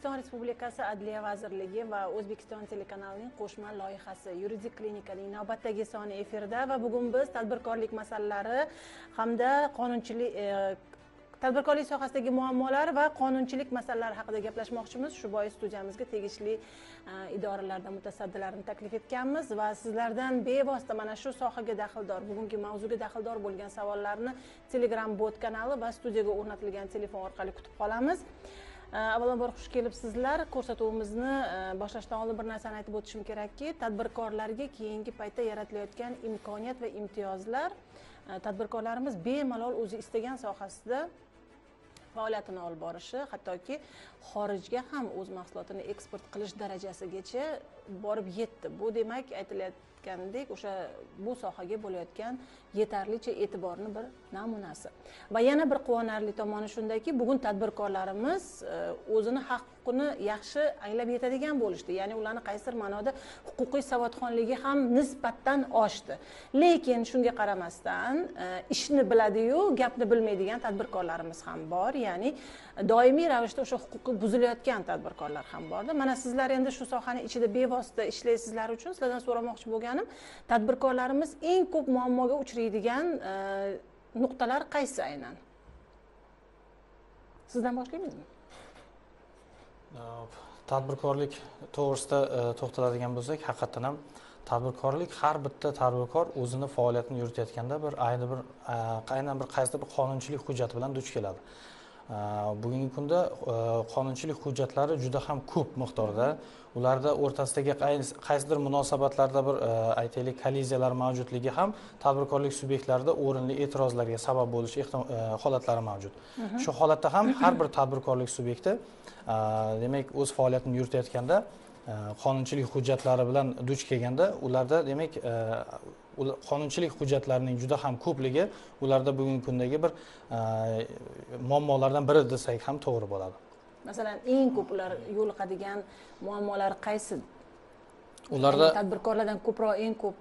o'zbekiston respublikasi adliya vazirligi va o'zbekiston telekanalining qo'shma loyihasi yuridik klinikaning navbatdagi soni efirda va bugun biz tadbirkorlik masalalari hamda qonunchilik e, tadbirkorlik sohasidagi muammolar va qonunchilik masalalari haqida gaplashmoqchimiz. Shu bois studiyamizga tegishli e, idoralardan mutasaddilarni taklif etganmiz va sizlardan bevosita mana shu sohaga daxldor bugungi mavzuga daxldor bo'lgan savollarni telegram bot kanali va studiyaga o'rnatilgan telefon orqali kutib qolamiz. Э, avvalambor xush kelibsizlar. Ko'rsatuvimizni э, boshlashdan oldin bir narsani aytib o'tishim kerakki tadbirkorlarga keyingi paytda yaratilayotgan imkoniyat va imtiyozlar. Э, tadbirkorlarimiz bemalol o'zi istagan sohasida faoliyatini olib borishi hattoki xorijga ham o'z mahsulotini eksport qilish darajasigacha borib yetdi. Bu demak aytilayotgandek o'sha bu sohaga bo'layotgan yetarlicha e'tiborni bir namunasi. Va yana bir quvonarli tomoni shundaki bugun tadbirkorlarimiz e, o'zini huquqini yaxshi anglab yetadigan bo'lishdi. Ya'ni ularni qaysidir ma'noda huquqiy savodxonligi ham nisbatan oshdi. Lekin shunga qaramasdan e, ishni biladiyu gapni bilmaydigan tadbirkorlarimiz ham bor. Ya'ni doimiy ravishda o'sha huquqi buzilayotgan tadbirkorlar ham borda. Mana sizlar endi shu sohani ichida bevosita ishlaysizlar uchun sizlardan so'ramoqchi bo'lganim tadbirkorlarimiz eng ko'p muammoga uchraydigan e, nuqtalar qaysi aynan? Sizdan boshlaymizmi tadbirkorlik to'g'risida e, to'xtaladigan bo'lsak haqiqatdan ham tadbirkorlik har bitta tadbirkor o'zini faoliyatini yuritayotganda bir ayni bir e, aynan bir qaysidir bir qonunchilik hujjati bilan duch keladi. Bugungi kunda e, qonunchilik hujjatlari juda ham ko'p miqdorda. Ularda o'rtasidagi qaysidir munosabatlarda bir e, aytaylik kolliziyalar mavjudligi ham tadbirkorlik subyektlarida o'rinli e'tirozlarga sabab bo'lish e, holatlari mavjud. Shu holatda ham har bir tadbirkorlik subyekti demak o'z faoliyatini yuritayotganda qonunchilik hujjatlari bilan duch kelganda ularda demak qonunchilik hujjatlarining juda ham ko'pligi ularda bugungi kundagi bir muammolardan biri desak ham to'g'ri bo'ladi. Masalan eng ko'p ular yo'liqadigan muammolar qaysi? Ularda tadbirkorlardan ko'proq eng ko'p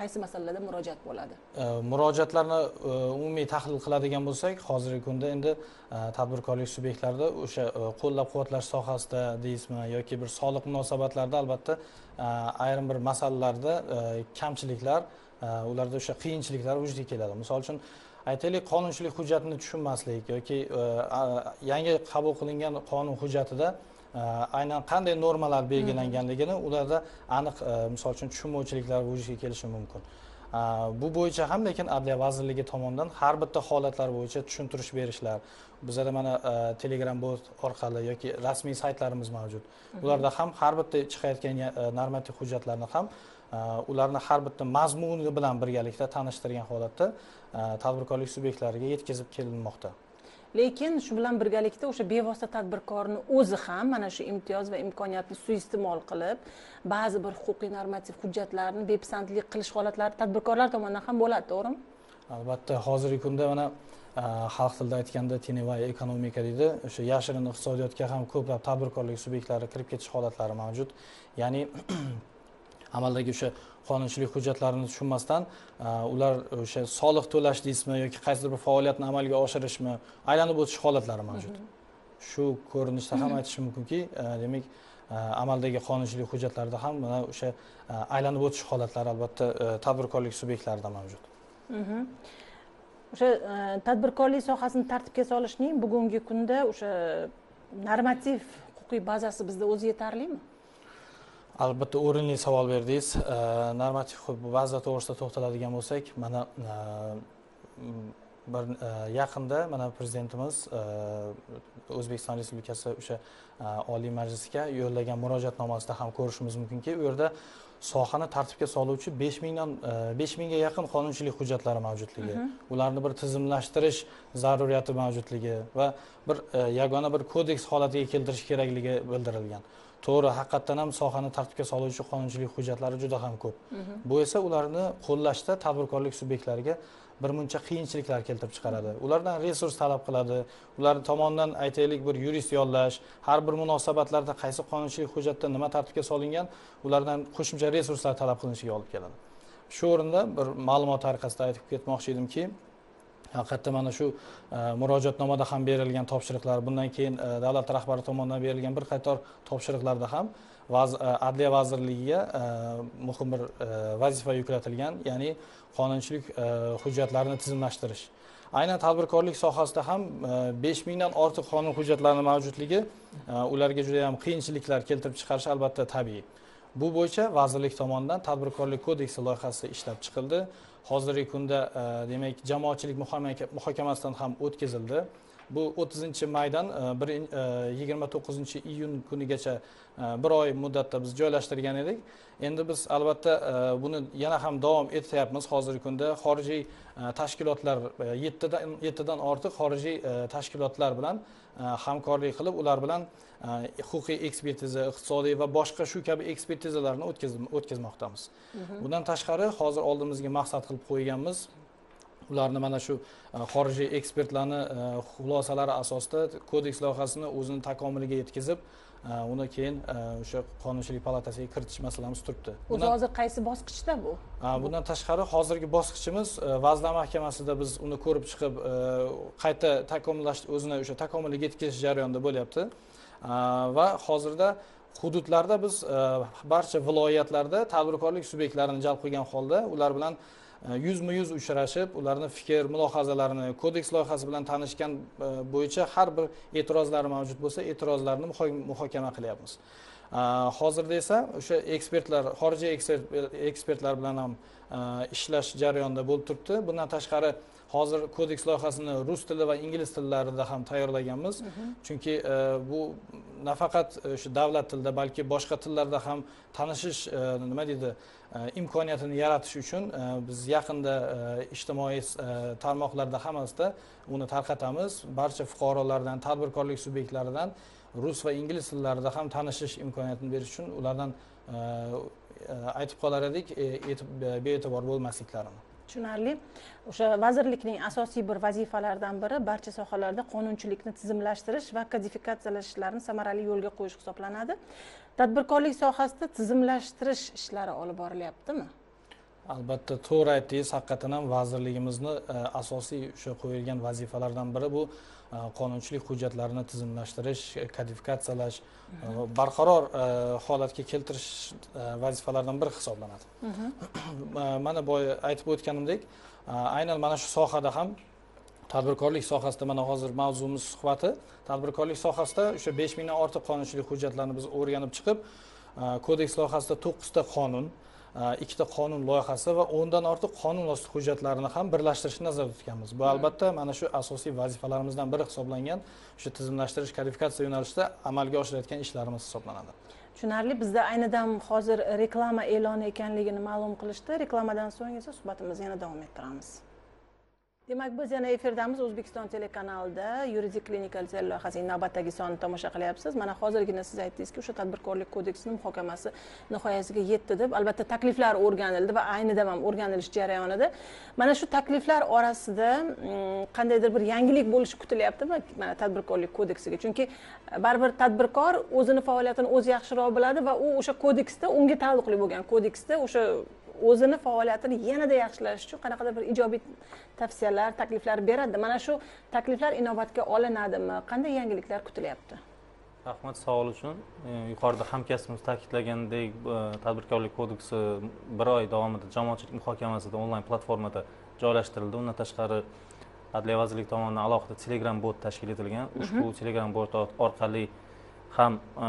qaysi masalalarda murojaat bo'ladi? Murojaatlarni e, umumiy tahlil qiladigan bo'lsak hozirgi kunda endi e, tadbirkorlik subyektlarida o'sha e, qo'llab quvvatlash sohasida deysizmi yoki bir soliq munosabatlarida albatta ayrim bir masalalarda kamchiliklar ularda o'sha qiyinchiliklar vujudga keladi. Misol uchun aytaylik qonunchilik hujjatini tushunmaslik yoki yangi qabul qilingan qonun hujjatida aynan qanday normalar belgilanganligini ularda aniq misol uchun tushunmovchiliklar vujudga kelishi mumkin. Bu bo'yicha ham lekin adliya vazirligi tomonidan har bitta holatlar bo'yicha tushuntirish berishlar bizada mana telegram bot orqali yoki rasmiy saytlarimiz mavjud. Ularda ham har bitta chiqayotgan normativ hujjatlarni ham ularni har bitta mazmuni bilan birgalikda tanishtirgan holatda tadbirkorlik subyektlariga yetkazib kelinmoqda lekin shu bilan birgalikda o'sha bevosita tadbirkorni o'zi ham mana shu imtiyoz va imkoniyatni suiiste'mol qilib ba'zi bir huquqiy normativ hujjatlarni bepisandlik qilish holatlari tadbirkorlar tomonidan ham bo'ladi to'g'rimi? Albatta hozirgi kunda mana xalq tilida aytganda tеневая ekonomika deydi. O'sha yashirin iqtisodiyotga ham ko'plab tadbirkorlik subyektlari kirib ketish holatlari mavjud. Ya'ni amaldagi o'sha qonunchilik hujjatlarini tushunmasdan ular o'sha soliq to'lash deysizmi yoki qaysidir bir faoliyatni amalga oshirishmi aylanib o'tish holatlari mavjud. Shu ko'rinishda ham aytishim mumkinki demak amaldagi qonunchilik hujjatlarida ham mana o'sha aylanib o'tish holatlari albatta tadbirkorlik subyektlarida mavjud. O'sha tadbirkorlik sohasini tartibga solishning bugungi kunda o'sha normativ huquqiy bazasi bizda o'zi yetarlimi albatta o'rinli savol berdingiz. Normativ baza to'g'risida to'xtaladigan bo'lsak mana bir yaqinda mana prezidentimiz o'zbekiston respublikasi o'sha oliy majlisga yo'llagan murojaatnomasida ham ko'rishimiz mumkinki u yerda sohani tartibga soluvchi besh mingdan besh mingga yaqin qonunchilik hujjatlari mavjudligi ularni bir tizimlashtirish zaruriyati mavjudligi va bir yagona bir kodeks holatiga keltirish kerakligi bildirilgan to'g'ri haqiqatdan ham sohani tartibga soluvchi qonunchilik hujjatlari juda ham ko'p. Bu esa ularni qo'llashda tadbirkorlik subyektlariga bir muncha qiyinchiliklar keltirib chiqaradi. Ulardan resurs talab qiladi ular tomonidan aytaylik bir yurist yollash har bir munosabatlarda qaysi qonunchilik hujjatda nima tartibga solingan ulardan qo'shimcha resurslar talab qilinishiga olib keladi. Shu o'rinda bir ma'lumot tariqasida aytib ketmoqchi edimki haqiqatda mana shu e, murojaatnomada ham berilgan topshiriqlar bundan keyin e, davlat rahbari tomonidan berilgan bir qator topshiriqlarda ham e, adliya vazirligiga muhim bir vazifa yuklatilgan ya'ni qonunchilik hujjatlarini tizimlashtirish. Aynan tadbirkorlik sohasida ham besh mingdan ortiq qonun hujjatlarini mavjudligi ularga juda yam qiyinchiliklar keltirib chiqarishi albatta tabiiy. Bu bo'yicha vazirlik tomonidan tadbirkorlik kodeksi loyihasi ishlab chiqildi. Hozirgi kunda e, demak jamoatchilik muhokamasidan ham o'tkazildi. Bu o'ttizinchi maydan bir yigirma to'qqizinchi iyun kunigacha bir oy muddatda biz joylashtirgan edik. Endi biz albatta e, buni yana ham davom etyapmiz hozirgi kunda xorijiy e, tashkilotlar e, yettidan yettidan ortiq xorijiy tashkilotlar bilan hamkorlik qilib ular bilan huquqiy ekspertiza iqtisodiy va boshqa shu kabi ekspertizalarni o'tkazmoqdamiz. Bundan tashqari hozir oldimizga maqsad qilib qo'yganmiz ularni mana shu xorijiy ekspertlarni xulosalari asosida kodeks loyihasini o'zini takomiliga yetkazib uni keyin o'sha qonunchilik palatasiga kiritish masalamiz turibdi. O'zi hozir qaysi bosqichda bu? Bundan tashqari hozirgi bosqichimiz vazirlar mahkamasida biz uni ko'rib chiqib qayta takomillasht o'zini o'sha takomiliga yetkazish jarayonida bo'lyapti. Va hozirda hududlarda biz barcha viloyatlarda tadbirkorlik subyektlarini jalb qilgan holda ular bilan yuzma yuz uchrashib ularni fikr mulohazalarini kodeks loyihasi bilan tanishgan e, bo'yicha har bir e'tirozlari mavjud bo'lsa e'tirozlarni muhokama qilyapmiz. Hozirda esa o'sha ekspertlar xorijiy e, ekspertlar bilan ham e, ishlash jarayonida bo'lib turibdi. Bundan tashqari hozir kodeks loyihasini rus tili va ingliz tillarida ham tayyorlaganmiz. Chunki e, bu nafaqat e, o'sha davlat tilida balki boshqa tillarda ham tanishish e, nima deydi e, imkoniyatini yaratish uchun e, biz yaqinda e, ijtimoiy e, tarmoqlarda hammasida uni tarqatamiz. Barcha fuqarolardan tadbirkorlik subyektlaridan rus va ingliz tillarida ham tanishish imkoniyatini berish uchun ulardan aytib qolar edik bee'tibor bo'lmasliklarini. Tushunarli. O'sha vazirlikning asosiy bir vazifalaridan biri barcha sohalarda qonunchilikni tizimlashtirish va kodifikatsiyalash ishlarini samarali yo'lga qo'yish hisoblanadi. Tadbirkorlik sohasida tizimlashtirish ishlari olib borilyaptimi? Albatta to'g'ri aytdingiz haqiqatdan ham vazirligimizni e, asosiy o'sha qo'yilgan vazifalardan biri bu. Qonunchilik hujjatlarini tizimlashtirish kodifikatsiyalash e, barqaror holatga keltirish vazifalaridan biri hisoblanadi. Mana boya aytib o'tganimdek aynan mana shu sohada ham tadbirkorlik sohasida mana hozir mavzumiz suhbati tadbirkorlik sohasida o'sha besh mingdan ortiq qonunchilik hujjatlarini biz o'rganib chiqib kodeks loyihasida to'qqizta qonun E, ikkita qonun loyihasi va o'ndan ortiq qonun hujjatlarini ham birlashtirishni nazarda tutganmiz. Bu albatta mana shu asosiy vazifalarimizdan biri hisoblangan o'sha tizimlashtirish kodifikatsiya yo'nalishida amalga oshirayotgan ishlarimiz hisoblanadi. Tushunarli bizda ayni dam hozir reklama e'loni ekanligini ma'lum qilishdi. Reklamadan so'ng esa suhbatimizni yana davom ettiramiz. Demak biz yana efirdamiz o'zbekiston telekanalida yuridik klinikal sel loyihasining navbatdagi sonini tomosha qilyapsiz. Mana hozirgina siz aytdingizki o'sha tadbirkorlik kodeksini muhokamasi nihoyasiga yetdi deb albatta takliflar o'rganildi va ayni dam ham o'rganilish jarayonida. Mana shu takliflar orasida mm, qandaydir bir yangilik bo'lishi kutilyaptimi mana tadbirkorlik kodeksiga. Chunki e, baribir tadbirkor o'zini faoliyatini o'zi yaxshiroq biladi va u o'sha kodeksda unga taalluqli bo'lgan kodeksda o'sha o'zini faoliyatini yanada yaxshilash uchun qanaqadir bir ijobiy tavsiyalar takliflar beradi. Mana shu takliflar inobatga olinadimi? Qanday yangiliklar kutilyapti? Rahmat savol uchun. E, yuqorida hamkasbimiz ta'kidlaganidek e, tadbirkorlik kodeksi bir oy davomida jamoatchilik muhokamasida onlayn platformada joylashtirildi. Undan tashqari adliya vazirligi tomonidan alohida telegram bot tashkil etilgan. Mhm. ushbu telegram bot orqali ham e,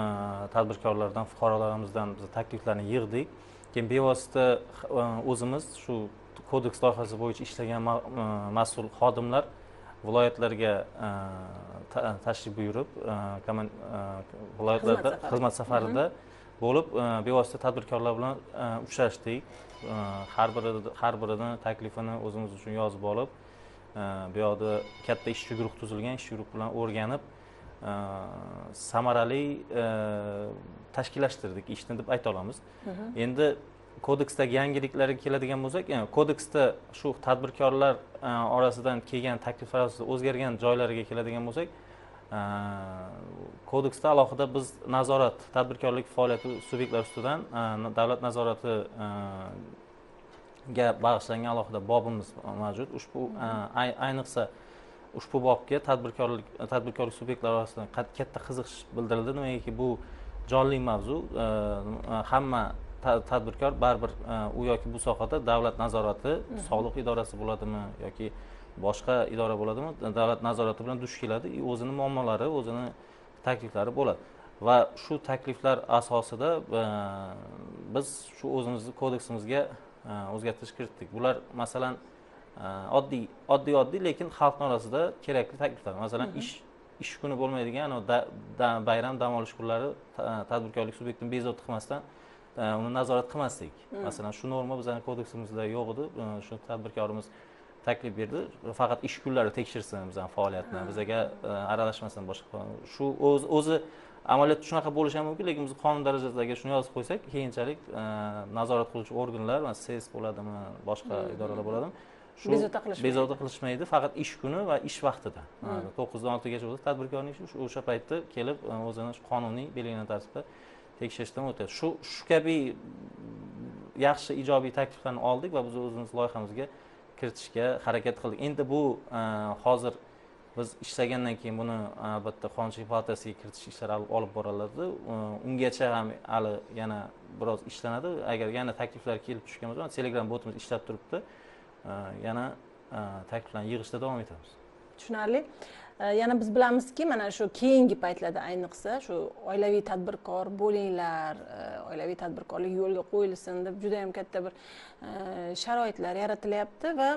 tadbirkorlardan fuqarolarimizdan biz takliflarni yig'dik keyin bevosita e, o'zimiz shu kodeks loyihasi bo'yicha ishlagan e, mas'ul xodimlar viloyatlarga e, tashrif buyurib viloyatlarda xizmat safarida. bo'lib bevosita tadbirkorlar bilan uchrashdik. Har biri har birini taklifini o'zimiz uchun yozib olib bu yoqda katta ishchi guruh tuzilgan ishchi guruh bilan o'rganib samarali tashkillashtirdik ishni deb ayta olamiz. Endi kodeksdagi yangiliklarga keladigan bo'lsak kodeksda shu tadbirkorlar orasidan kelgan takliflar asosida o'zgargan joylariga keladigan bo'lsak kodeksda alohida biz nazorat tadbirkorlik faoliyati subyektlar ustidan davlat nazorati ga bag'ishlangan alohida bobimiz mavjud. Ushbu ayniqsa ushbu bobga tadbirkorlik tadbirkorlik subyektlari orasida katta qiziqish bildirildi. Nimagaki bu jonli mavzu hamma tadbirkor baribir u yoki bu sohada davlat nazorati soliq idorasi bo'ladimi yoki boshqa idora bo'ladimi davlat nazorati bilan duch keladi. O'zini muammolari o'zini takliflari bo'ladi. Va shu takliflar asosida biz shu o'zimizni kodeksimizga o'zgartirish kiritdik. Bular masalan oddiy oddiy oddiy lekin xalqni orasida kerakli takliflar. Masalan ish ish kuni bo'lmaydigan bayram dam olish kunlari tadbirkorlik subyektini bezovta qilmasdan uni nazorat qilmaslik masalan shu norma bizani kodeksimizda yo'q edi. Shu tadbirkorimiz taklif berdi. Faqat ish kunlari tekshirsin bizani faoliyatni. Bizaga aralashmasin boshqa shu o'zi o'zi amaliyotda shunaqa bo'lishi ham mumkin lekin biz qonun darajasidagi shuni yozib qo'ysak keyinchalik nazorat qiluvchi organlar ses bo'ladimi boshqa idoralar bo'ladimi bezovta qilishmaydi. bezovta qilishmaydi faqat ish kuni va ish vaqtida. To'qqizdan oltigacha bo'lsa tadbirkorning ishi o'sha paytda kelib o'zini qonuniy belgilangan tartibda tekshirishdan o'tadi. Shu shu kabi yaxshi ijobiy takliflarni oldik va biz o'zimiz loyihamizga kiritishga harakat qildik. Endi bu hozir biz ishlagandan keyin buni albatta qonunchilik palatasiga kiritish ishlari olib boriladi. Ungacha ham hali yana biroz ishlanadi. Agar yana takliflar kelib tushgan bo'lsa telegram botimiz ishlab turibdi yana takliflarni yig'ishda davom etamiz tushunarli yana biz bilamizki mana shu keyingi paytlarda ayniqsa shu oilaviy tadbirkor bo'linglar oilaviy tadbirkorlik yo'lga qo'yilsin deb juda yam katta bir sharoitlar yaratilyapti va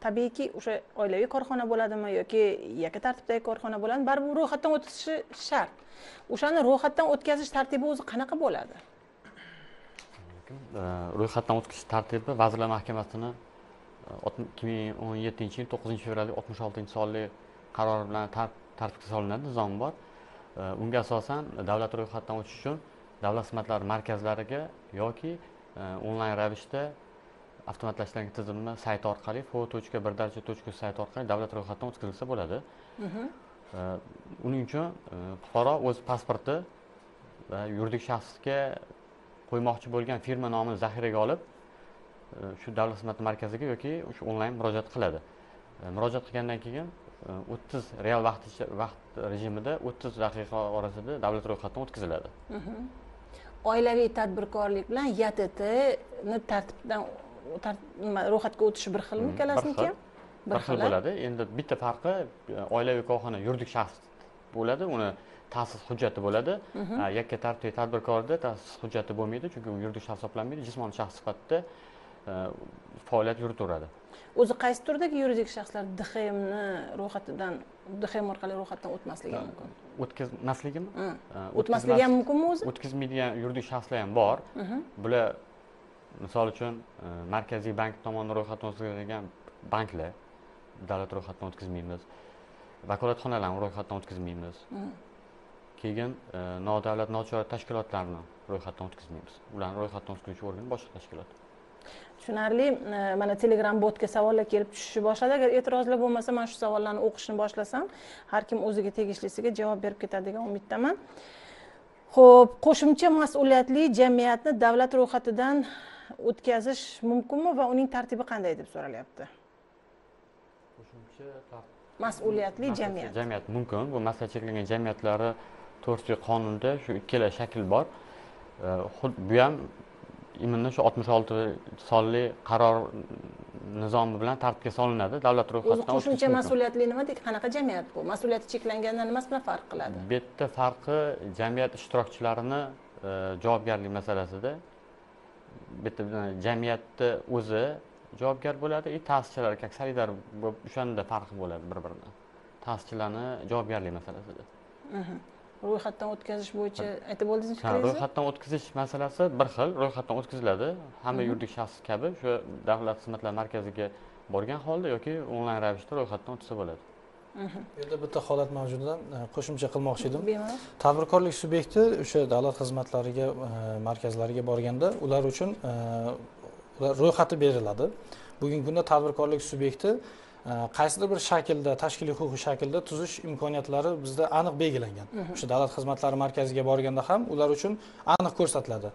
tabiiyki o'sha oilaviy korxona bo'ladimi yoki yakka tartibdagi korxona bo'ladimi baribir ro'yxatdan o'tishi shart o'shani ro'yxatdan o'tkazish tartibi o'zi qanaqa bo'ladi ro'yxatdan o'tkazish tartibi vazirlar mahkamasini ikki ming o'n yettinchi yil to'qqizinchi fevral oltmish oltinchi sonli qarori bilan tartibga solinadi nizom bor. Unga asosan davlat ro'yxatdan o'tish uchun davlat xizmatlari markazlariga yoki onlayn ravishda avtomatlashtirilgan tizimni sayti orqali fo tochka bir darcha tochka sayti orqali davlat ro'yxatidan o'tkazilsa bo'ladi. Uning uchun fuqaro o'z pasporti va yuridik shaxsga qo'ymoqchi bo'lgan firma nomini zaxiraga olib shu davlat xizmati markaziga yoki o'sha onlayn murojaat qiladi. Murojaat qilgandan keyin o'ttiz real vaqt vaqt rejimida o'ttiz daqiqa orasida davlat ro'yxatidan o'tkaziladi. Oilaviy tadbirkorlik bilan yattni tartibdan nima ro'yxatga o'tishi bir xilmi ikkalasiniki ham bir xil bo'ladi. Endi bitta farqi oilaviy korxona yuridik shaxs bo'ladi uni ta'sis hujjati bo'ladi. Yakka tartibli tadbirkorda ta'sis hujjati bo'lmaydi chunki u yuridik shaxs hisoblanmaydi. Jismoniy shaxs sifatida faoliyat yuritaveradi o'zi qaysi turdagi yuridik shaxslar dxmni ro'yxatidan dxm orqali ro'yxatdan o'tmasligi mumkin? o'tkazmasligimi? O'tmasligi ham mumkinmi o'zi? o'tkazmaydigan yuridik shaxslar ham bor. Bular misol uchun markaziy bank tomonidan ro'yxatdan o'tkazilgan banklar davlat ro'yxatidan o'tkazmaymiz. Vakolatxonalarni ro'yxatdan o'tkazmaymiz. Keyin nodavlat nochor tashkilotlarni ro'yxatdan o'tkazmaymiz. Ularni ro'yxatdan o'tkazuvchi organ boshqa tashkilot tushunarli. Mana telegram botga savollar kelib tushishni boshladi. Agar e'tirozlar bo'lmasa man shu savollarni o'qishni boshlasam har kim o'ziga tegishlisiga javob berib ketadi degan umiddaman. Ho'p qo'shimcha mas'uliyatli jamiyatni davlat ro'yxatidan o'tkazish mumkinmi va uning tartibi qanday deb so'ralyapti? Qo'shimcha mas'uliyatli jamiyat. jamiyat mumkin. Bu maslahat cheklangan jamiyatlari to'g'risidagi qonunda shu ikkala shakl bor. Bu ham именно shu oltmish olti sonli qaror nizomi bilan tartibga solinadi. Davlat o'zi ro'yxatidan qo'shimcha mas'uliyatli nima deydi qanaqa jamiyat bu? Mas'uliyati cheklangandan nimasi bilan farq qiladi? Bu yerda farqi jamiyat ishtirokchilarini javobgarlik masalasida bu yerda jamiyatni o'zi javobgar bo'ladi и ta'sischilar как solidar bo'lib o'shanda farqi bo'ladi bir biridan ta'sischilarni javobgarligi masalasida ro'yxatdan o'tkazish bo'yicha aytib bo'ldingiz ha fikringizni? ro'yxatdan o'tkazish masalasi bir xil ro'yxatdan o'tkaziladi. Hamma yuridik shaxs kabi shu davlat xizmatlari markaziga borgan holda yoki onlayn ravishda ro'yxatdan o'tsa bo'ladi. Bu yerda bitta holat mavjudidan qo'shimcha qilmoqchi edim. Bemalol. Tadbirkorlik subyekti o'sha davlat xizmatlariga e, markazlariga borganda ular uchun e, ular ro'yxati beriladi. Bugungi kunda tadbirkorlik subyekti e, qaysidir bir shaklda tashkiliy huquqiy shaklda tuzish imkoniyatlari bizda aniq belgilangan. O'sha davlat xizmatlari markaziga borganda ham ular uchun aniq ko'rsatiladi.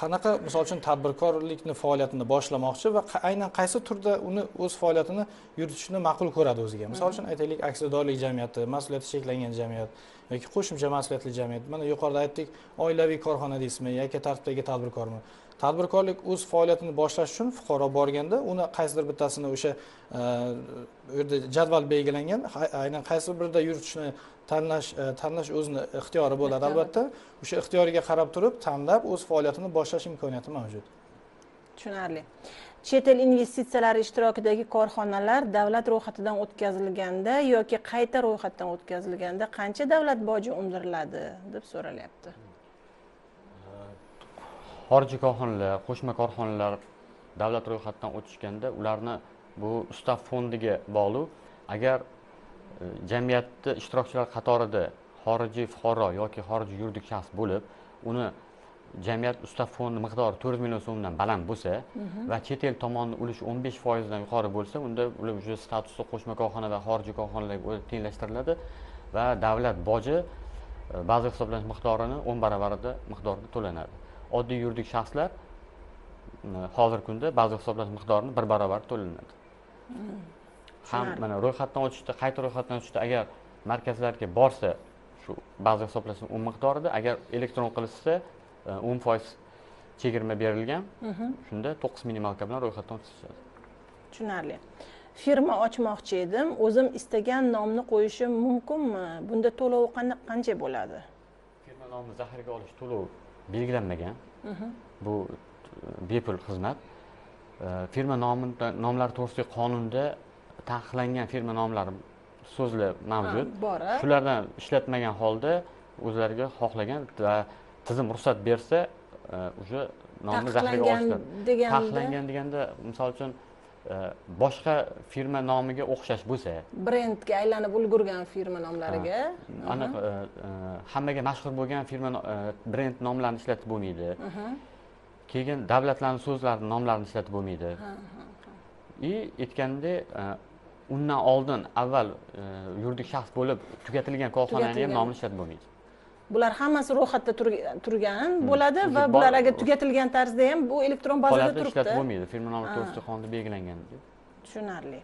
Qanaqa misol uchun tadbirkorlikni faoliyatini boshlamoqchi va aynan qaysi turda uni o'z faoliyatini yuritishni ma'qul ko'radi o'ziga. Misol uchun aytaylik aksiyadorlik jamiyati mas'uliyati cheklangan jamiyat yoki qo'shimcha mas'uliyatli jamiyat. Mana yuqorida aytdik oilaviy korxona deysizmi yakka tartibdagi tadbirkormi tadbirkorlik o'z faoliyatini boshlash uchun fuqaro borganda uni qaysidir bittasini o'sha e, u yerda jadval belgilangan aynan qaysi birida yuritishni tanlash e, tanlash o'zini ixtiyori bo'ladi. Albatta o'sha ixtiyoriga qarab turib tanlab o'z faoliyatini boshlash imkoniyati mavjud. Tushunarli. Chet el investitsiyalari ishtirokidagi korxonalar davlat ro'yxatidan o'tkazilganda yoki qayta ro'yxatdan o'tkazilganda qancha davlat boji undiriladi deb so'ralyapti xorijiy korxonalar qo'shma korxonalar davlat ro'yxatidan o'tishganda ularni bu ustav fondiga bog'liq agar e, jamiyatni ishtirokchilar qatorida xorijiy fuqaro yoki xorijiy yuridik shaxs bo'lib uni jamiyat ustav fondi miqdori to'rt million so'mdan baland bo'lsa mhm. va chet el tomonidan ulushi o'n besh foizdan yuqori bo'lsa unda ular уже statusi qo'shma korxona va xorijiy korxonalarga tenglashtiriladi va davlat boji e, baza hisoblanish miqdorini o'n baravarida miqdorda to'lanadi oddiy yuridik shaxslar hozirgi kunda baza hisoblash miqdorini bir barobar to'lanadi. Hmm. ham mana ro'yxatdan o'tishda qayta ro'yxatdan o'tishda agar markazlarga borsa shu baza hisoblashni u miqdorida agar elektron qilishsa e, o'n foiz chegirma berilgan mhm. shunda to'qqiz minimalka bilan ro'yxatdan o'tkazishadi tushunarli. Firma ochmoqchi edim. O'zim istagan nomni qo'yishim mumkinmi? Bunda to'lov qancha bo'ladi? Firma nomini zaxiraga olish to'lov belgilanmagan. Bu bepul xizmat. Firma nomlari to'g'risidagi qonunda taqiqlangan firma nomlari so'zlar mavjud. Bor shulardan ishlatmagan holda o'zlariga xohlagan va tizim ruxsat bersa уже nomni zaxiraga olishlar taqiqlangan deganda misol uchun boshqa firma nomiga o'xshash bo'lsa. Brendga aylanib ulgurgan firma nomlariga. Aniq e, e, hammaga mashhur bo'lgan firma e, brend nomlarini ishlatib bo'lmaydi. Keyin davlatlarni so'zlarini nomlarini ishlatib bo'lmaydi. И aytgandek undan oldin avval yuridik shaxs bo'lib tugatilgan korxonani ham nomini ishlatib bo'lmaydi bular hammasi ro'yxatda turgan hmm. bo'ladi va bular agar tugatilgan tarzda ham bu elektron bazada turibdi. ishlatib bo'lmaydi firma nomi to'g'risida qonunda belgilangan tushunarli.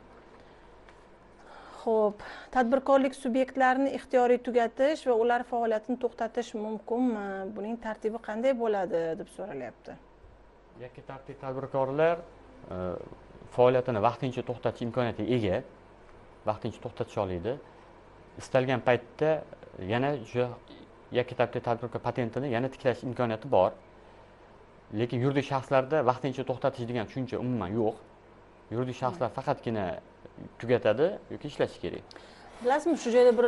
Ho'p tadbirkorlik subyektlarini ixtiyoriy tugatish va ular faoliyatini to'xtatish mumkinmi? Buning tartibi qanday bo'ladi deb so'ralyapti yakka tartib tadbirkorlar e, faoliyatini vaqtincha to'xtatish imkoniyatiga ega. Vaqtincha to'xtatisha oladi istalgan paytda yana o'sha yakka tartibli tadbirkor patentini yana tiklash imkoniyati bor. Lekin yuridik shaxslarda vaqtincha to'xtatish degan tushuncha umuman yo'q. Yuridik shaxslar faqatgina tugatadi yoki ishlashi kerak. Bilasizmi shu joyda bir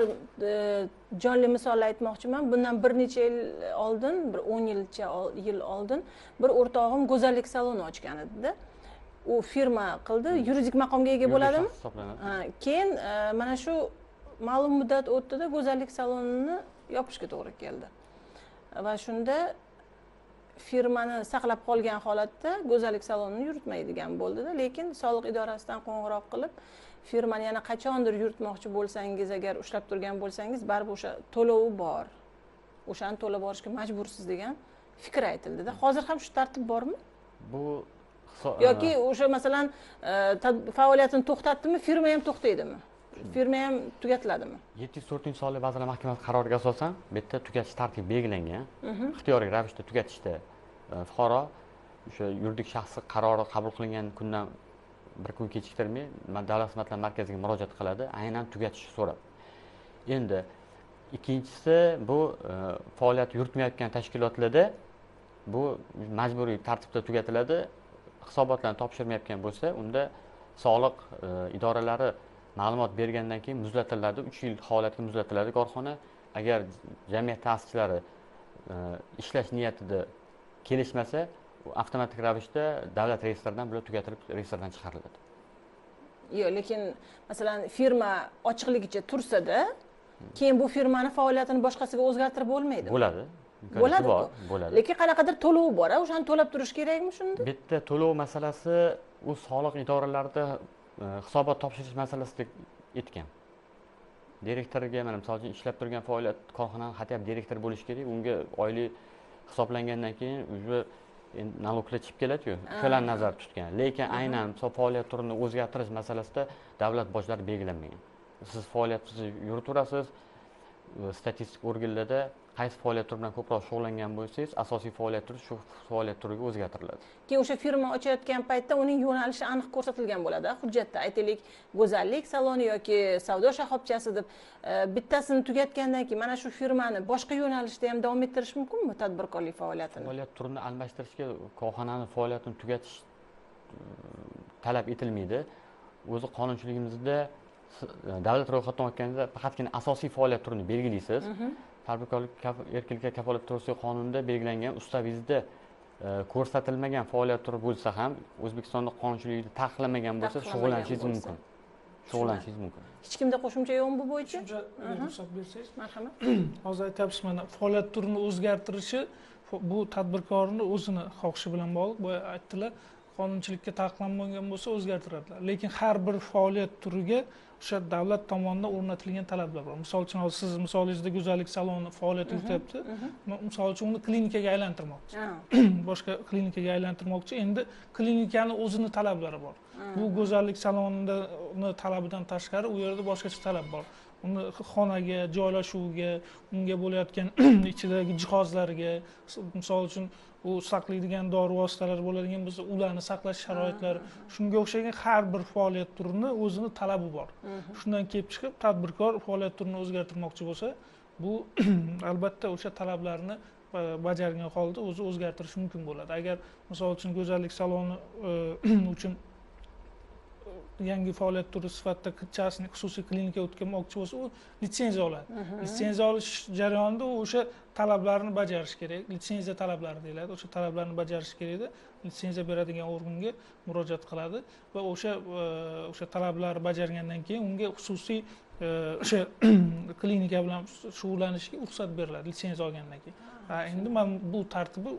e, jonli misol aytmoqchiman. Bundan bir necha yil oldin bir o'n yilcha yil oldin bir o'rtog'im go'zallik saloni ochgan edida. U firma qildi. Hmm. yuridik maqomga ega bo'ladimi? keyin e, mana shu ma'lum muddat o'tdida go'zallik salonini yopishga to'g'ri keldi. Va shunda firmani saqlab qolgan holatda go'zallik salonini yuritmaydigan bo'ldida lekin soliq idorasidan qo'ng'iroq qilib firmani yana qachondir yuritmoqchi bo'lsangiz agar ushlab turgan bo'lsangiz baribir o'sha to'lovi bor. O'shani to'lab borishga majbursiz degan fikr aytildida. Hozir ham shu tartib bormi? Bu yoki o'sha masalan e, faoliyatini to'xtatdimi firma ham to'xtaydimi firma ham tugatiladimi yetti yuz to'rtinchi sonli vazirlar mahkamasi qaroriga asosan bu yerda tugatish tartibi belgilangan. Mhm. ixtiyoriy ravishda tugatishda e, fuqaro o'sha yuridik shaxsi qarori qabul qilingan kundan bir kun kechiktirmay davlat xizmatlari markaziga murojaat qiladi aynan tugatishni so'rab endi ikkinchisi bu e, faoliyat yuritmayotgan tashkilotlarda bu majburiy tartibda tugatiladi. Hisobotlarni topshirmayotgan bo'lsa unda soliq e, idoralari ma'lumot bergandan keyin muzlatiladi. Uch yil holatga muzlatiladi. Korxona agar jamiyat ta'sischilari e, ishlash niyatida kelishmasa avtomatik ravishda davlat reyestridan bular tugatilib reyestrdan chiqariladi. Yo'q lekin masalan firma ochiqligicha tursada keyin bu firmani faoliyatini boshqasiga o'zgartirib bo'lmaydi bo'ladi. Bo'ladi bor bo'ladi. Lekin qanaqadir to'lovi bor o'shani to'lab turish kerakmi shunda? Bu yerda to'lov masalasi u soliq idoralarida hisobot topshirish masalasida aytgan direktoriga mana misol uchun ishlab turgan faoliyat korxonani hatyap direktor bo'lishi kerak. Unga oylik hisoblangandan keyin уже налогlar chiqib keladiyu o'shalarni nazarda tutgan. Lekin aynan misol faoliyat turini o'zgartirish masalasida davlat bojlari belgilanmagan. Siz faoliyatingizni yuritaverasiz statistik organlarda qaysi faoliyat turi bilan ko'proq shug'ullangan bo'lsangiz asosiy faoliyat turi shu faoliyat turiga o'zgartiriladi. Keyin o'sha firma ochayotgan paytda uning yo'nalishi aniq ko'rsatilgan bo'ladi. Hujjatda aytaylik go'zallik saloni yoki savdo shoxobchasi deb e, bittasini tugatgandan keyin mana shu firmani boshqa yo'nalishda ham davom ettirish mumkinmi tadbirkorlik faoliyatini? Faoliyat turini almashtirishga korxonani faoliyatini tugatish e, talab etilmaydi. O'zi qonunchiligimizda davlat ro'yxatdan o'tganda faqatgina asosiy faoliyat turini belgilaysiz tadbirkorlik erkinlikka kafolat to'g'risidagi qonunda belgilangan ustavizda e, ko'rsatilmagan faoliyat turi bo'lsa ham o'zbekistonda qonunchiligida taqiqlamagan bo'lsa shug'ullanishingiz mumkin. Shug'ullanishingiz mumkin. Hech kimda qo'shimcha yo'qmi bu bo'yicha. Ruxsat bersangiz. Marhamat. Hozir aytyapsiz mana faoliyat turini o'zgartirishi bu tadbirkorni o'zini xohishi bilan bog'liq boya aytdilar qonunchilikka taqiqlanmagan bo'lsa o'zgartiradilar. Lekin har bir faoliyat turiga o'sha davlat tomonidan o'rnatilgan talablar bor. Misol uchun hozir siz misolingizda go'zallik saloni faoliyat yurityapti misol uchun uni klinikaga aylantirmoqchi. Boshqa klinikaga aylantirmoqchi. Endi klinikani o'zini talablari bor. Bu go'zallik salonini talabidan tashqari u yerda boshqacha talab bor uni xonaga joylashuviga unga bo'layotgan ichidagi jihozlarga misol uchun u saqlaydigan dori vositalari bo'ladigan bo'lsa ularni saqlash sharoitlari shunga o'xshagan har bir faoliyat turini o'zini talabi bor. Shundan kelib chiqib tadbirkor faoliyat turini o'zgartirmoqchi bo'lsa bu albatta o'sha talablarni e, bajargan holda o'zi o'zgartirishi mumkin bo'ladi. Agar misol uchun go'zallik saloni e, uchun yangi faoliyat turi sifatida частный xususiy klinikaga o'tkazmoqchi bo'lsa u litsenziya oladi. Litsenziya olish jarayonida u o'sha talablarni bajarishi kerak. Litsenziya talablari deyiladi. O'sha talablarni bajarishi kerakda litsenziya beradigan organga murojaat qiladi va o'sha e, o'sha talablarni bajargandan keyin unga xususiy e, o'sha klinika bilan shug'ullanishga ruxsat beriladi litsenziya olgandan keyin endi mana bu tartibi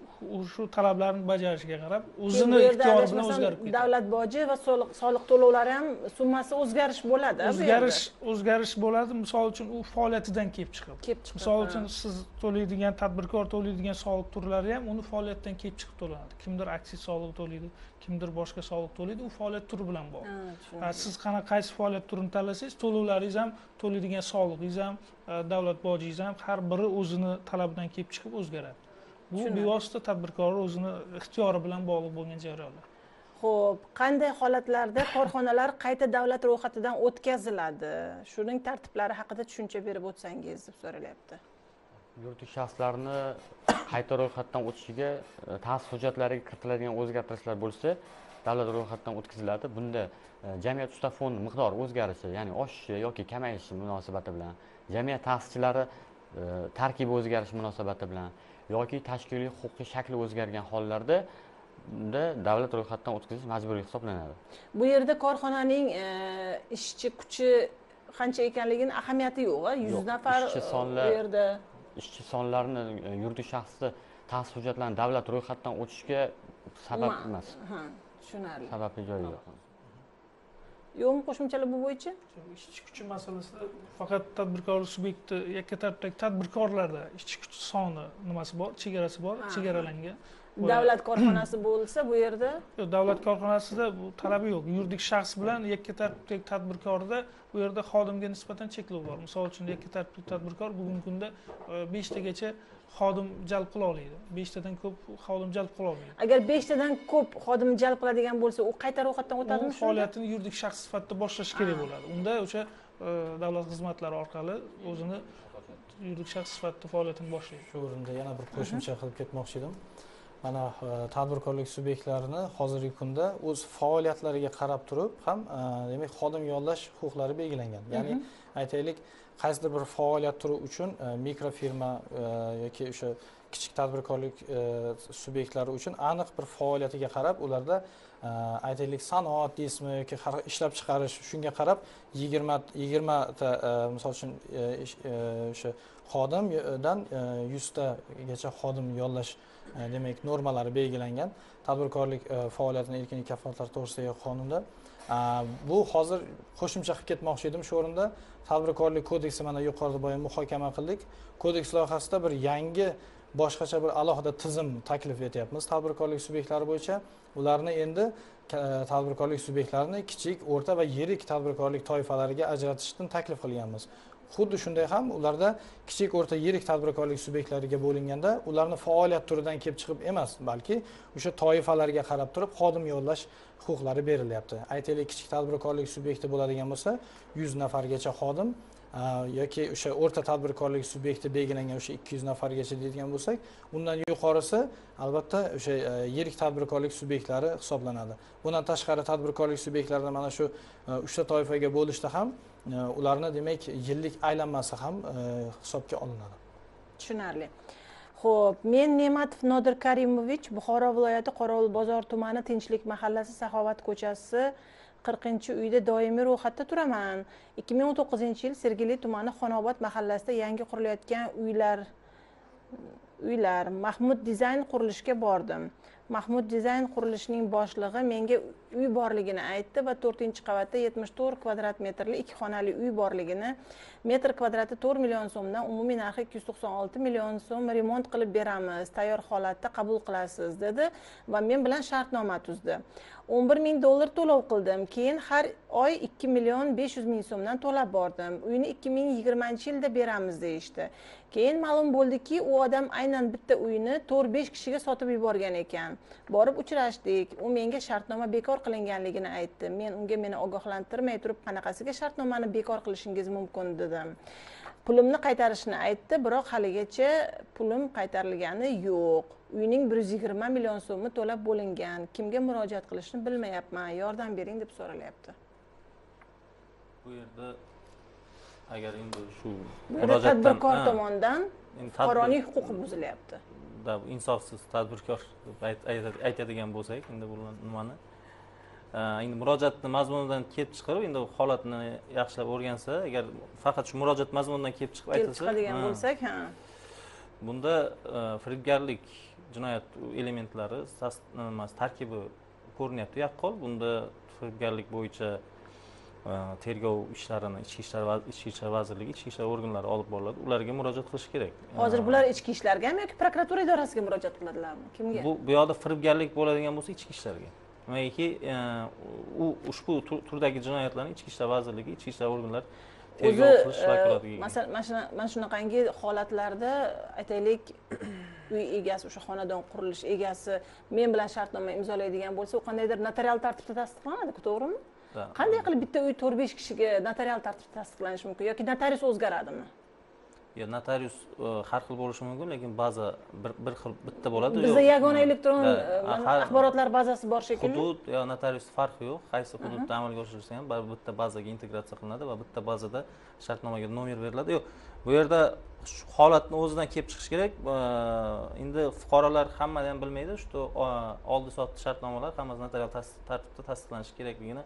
shu talablarni bajarishiga qarab o'zini ixtiyori bilan o'zgarib ketadi. davlat boji va soliq to'lovlari ham summasi o'zgarish bo'ladi o'zgarish o'zgarish bo'ladi. Misol uchun u faoliyatidan kelib chiqib. Kelib chiqib misol uchun siz to'laydigan tadbirkor to'laydigan soliq turlari ham uni faoliyatidan kelib chiqib to'lanadi. Kimdir aksiz solig'i to'laydi kimdir boshqa soliq to'laydi u faoliyat turi bilan bog'liq. Siz qanaqa qaysi faoliyat turini tanlasangiz to'lovlaringiz ham to'laydigan solig'ingiz ham davlat bojingiz ham har biri o'zini talabidan kelib chiqib o'zgaradi. Bu bevosita tadbirkorni o'zini ixtiyori bilan bog'liq bo'lgan jarayonlar. Ho'p qanday holatlarda korxonalar qayta davlat ro'yxatidan o'tkaziladi? Shuning tartiblari haqida tushuncha berib o'tsangiz deb so'ralyapti yuridik shaxslarni qayta ro'yxatdan o'tishiga e, ta'sis hujjatlariga kiritiladigan o'zgartirishlar bo'lsa davlat ro'yxatidan o'tkaziladi. Bunda e, jamiyat ustav fondi miqdori o'zgarishi ya'ni oshishi yoki kamayishi munosabati bilan jamiyat ta'sischilari e, tarkibi o'zgarishi munosabati bilan yoki tashkiliy huquqiy shakli o'zgargan hollarda unda davlat ro'yxatidan o'tkazish majburiy hisoblanadi. Bu yerda korxonaning ishchi kuchi qancha ekanligini ahamiyati yo'q a? Yuz nafar ishchi sonlar bu yerda. ishchi sonlarini e, yuridik shaxsni ta'sis hujjatlarini davlat ro'yxatidan o'tishiga sabab emas tushunarli sababli joyi yo'q. Yo'qmi qo'shimchalar bu bo'yicha? Ishchi kuchi masalasida faqat tadbirkorlik subyekti yakka tartibdagi tadbirkorlarda ishchi kuch soni nimasi bor? Chegarasi bor? Chegaralangan davlat korxonasi bo'lsa bu yerda? Yo'q davlat korxonasida bu talabi yo'q. Yuridik shaxs bilan yakka tartibdagi tadbirkorda bu yerda xodimga nisbatan cheklov bor. Misol uchun yakka tartibli tadbirkor bugungi kunda e, beshtagacha xodim jalb qila oladi beshtadan ko'p xodim jalb qila olmaydi. Agar beshtadan ko'p xodim jalb qiladigan bo'lsa u qayta ro'yxatdan o'tadimi? Faoliyatini yuridik shaxs sifatida boshlashi kerak bo'ladi. Unda o'sha e, davlat xizmatlari orqali o'zini yuridik shaxs sifatida faoliyatini boshlaydi. Shu o'rinda yana bir qo'shimcha qilib ketmoqchi edim mana e, tadbirkorlik subyektlarini hozirgi kunda o'z faoliyatlariga qarab turib ham e, demak xodim yollash huquqlari belgilangan. Ya'ni aytaylik qaysidir bir faoliyat turi uchun e, mikrofirma yoki o'sha kichik tadbirkorlik subyektlari uchun aniq bir faoliyatiga qarab ularda aytaylik sanoat deysizmi yoki ishlab chiqarish shunga qarab yigirma yigirmata misol uchun o'sha xodimdan yuztagacha xodim yollash Э, demak normalari belgilangan tadbirkorlik e, faoliyatini erkinlik kafolatlari to'g'risidagi qonunda. Э, bu hozir qo'shimcha qilib ketmoqchi edim shu o'rinda. Tadbirkorlik kodeksi mana yuqorida boya muhokama qildik. Kodeks loyihasida bir yangi boshqacha bir alohida tizim taklif etyapmiz tadbirkorlik subyektlari bo'yicha. Ularni endi e, tadbirkorlik subyektlarini kichik o'rta va yirik tadbirkorlik toifalariga ajratishni taklif qilganmiz. Xuddi shunday ham ularda kichik o'rta yirik tadbirkorlik subyektlariga bo'linganda ularni faoliyat turidan kelib chiqib emas balki o'sha toifalarga qarab turib xodim yollash huquqlari berilyapti. Aytaylik kichik tadbirkorlik subyekti bo'ladigan bo'lsa yuz nafargacha xodim yoki o'sha o'rta tadbirkorlik subyekti belgilangan o'sha ikki yuz nafargacha deydigan bo'lsak undan yuqorisi albatta o'sha e, yirik tadbirkorlik subyektlari hisoblanadi. Bundan tashqari tadbirkorlik subyektlarida mana shu e, uchta toifaga bo'lishda ham ularni demak yillik aylanmasi ham e, hisobga olinadi. Tushunarli. Ho'p men ne'matov nodir karimovich buxoro viloyati qorovulbozor tumani tinchlik mahallasi saxovat ko'chasi qirqinchi uyda doimiy ro'yxatda turaman. ikki ming o'n to'qqizinchi yil sergeli tumani xonobod mahallasida yangi qurilayotgan uylar uylar mahmud dizayn qurilishga bordim. Mahmud dizayn qurilishning boshlig'i menga uy borligini aytdi va to'rtinchi qavatda yetmish to'rt kvadrat metrli ikki xonali uy borligini metr kvadrati to'rt million so'mdan umumiy narxi ikki yuz to'qson olti million so'm remont qilib beramiz. Tayyor holatda qabul qilasiz dedi va men bilan shartnoma tuzdi. o'n bir ming dollar to'lov qildim. Keyin har oy ikki million besh yuz ming so'mdan to'lab bordim. Uyni ikki ming yigirmanchi yilda beramiz deyishdi. Keyin ma'lum bo'ldiki u odam aynan bitta uyni to'rt besh kishiga sotib yuborgan ekan. Borib uchrashdik. U menga shartnoma bekor qilinganligini aytdi. Men unga meni ogohlantirmay turib qanaqasiga shartnomani bekor qilishingiz mumkin dedim. Pulimni qaytarishni aytdi biroq haligacha pulim qaytarilgani yo'q. Uyning bir yuz yigirma million so'mi to'lab bo'lingan. Kimga murojaat qilishni bilmayapman. Yordam bering deb so'ralyapti bu yerda agar endi shu tadbirkor tomonidan fuqaroning huquqi buzilyapti. Insofsiz tadbirkor deb aytadigan bo'lsak endi bu nimani? Endi murojaatni mazmunidan kelib chiqarib endi holatni yaxshilab o'rgansa agar faqat shu murojaat mazmunidan kelib chiqib aytilsa kelib chiqadigan bo'lsak ha. Bunda firibgarlik jinoyat elementlari nimasi tarkibi ko'rinyapti yaqqol. Bunda firibgarlik bo'yicha tergov ishlarini ichki ishlar ichki ishlar vazirligi ichki ishlar organlari olib boriladi. Ularga murojaat qilish kerak. Hozir bular ichki ishlargami yoki prokuratura idorasiga murojaat qiladilarmi? Kimga? Bu bu yoqda firibgarlik bo'ladigan bo'lsa ichki ishlarga. Nimagaki u ushbu turdagi jinoyatlarni ichki ishlar vazirligi ichki ishlar organlari vakolatiga masalan mana shunaqangi holatlarda aytaylik uy egasi o'sha xonadon qurilish egasi men bilan shartnoma imzolaydigan bo'lsa u qandaydir notarial tartibda tasdiqlanadiku to'g'rimi qanday qilib bitta uy to'rt besh kishiga notarial tartibda tasdiqlanishi mumkin yoki notarius o'zgaradimi? Yo notarius har xil bo'lishi mumkin lekin baza bir xil bitta bo'ladi bizda yagona elektron axborotlar bazasi bor shekilli. Hudud yo notarius farqi yo'q. Qaysi hududda amalga oshirilsa ham baribir bitta bazaga integratsiya qilinadi va bitta bazada shartnomaga nomer beriladi. Yo'q bu yerda holatni o'zidan kelib chiqish kerak. Endi fuqarolar hammani ham bilmaydi что oldi sotdi shartnomalar hammasi notarial tartibda tasdiqlanishi kerakligini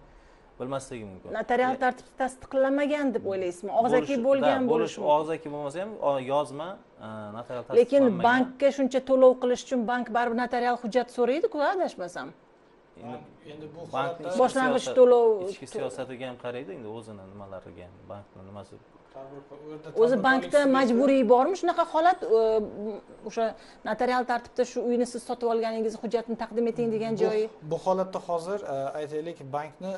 bilmasligi mumkin. Notarial tartibda tasdiqlanmagan deb o'ylaysizmi? Og'zaki bo'lgan bo'lishi mumkin. og'zaki bo'lmasa ham yozma notarial lekin bankka shuncha to'lov qilish uchun bank baribir notarial hujjat so'raydiku adashmasam? Endi bu boshlang'ich to'lov ichki siyosatiga ham qaraydi endi o'zini nimalariga ham bankni nimasi o'zi bankda majburiy bormi? Shunaqa holat o'sha notarial tartibda shu uyni siz sotib olganingizni hujjatini taqdim eting degan joyi? bu holatda hozir aytaylik bankni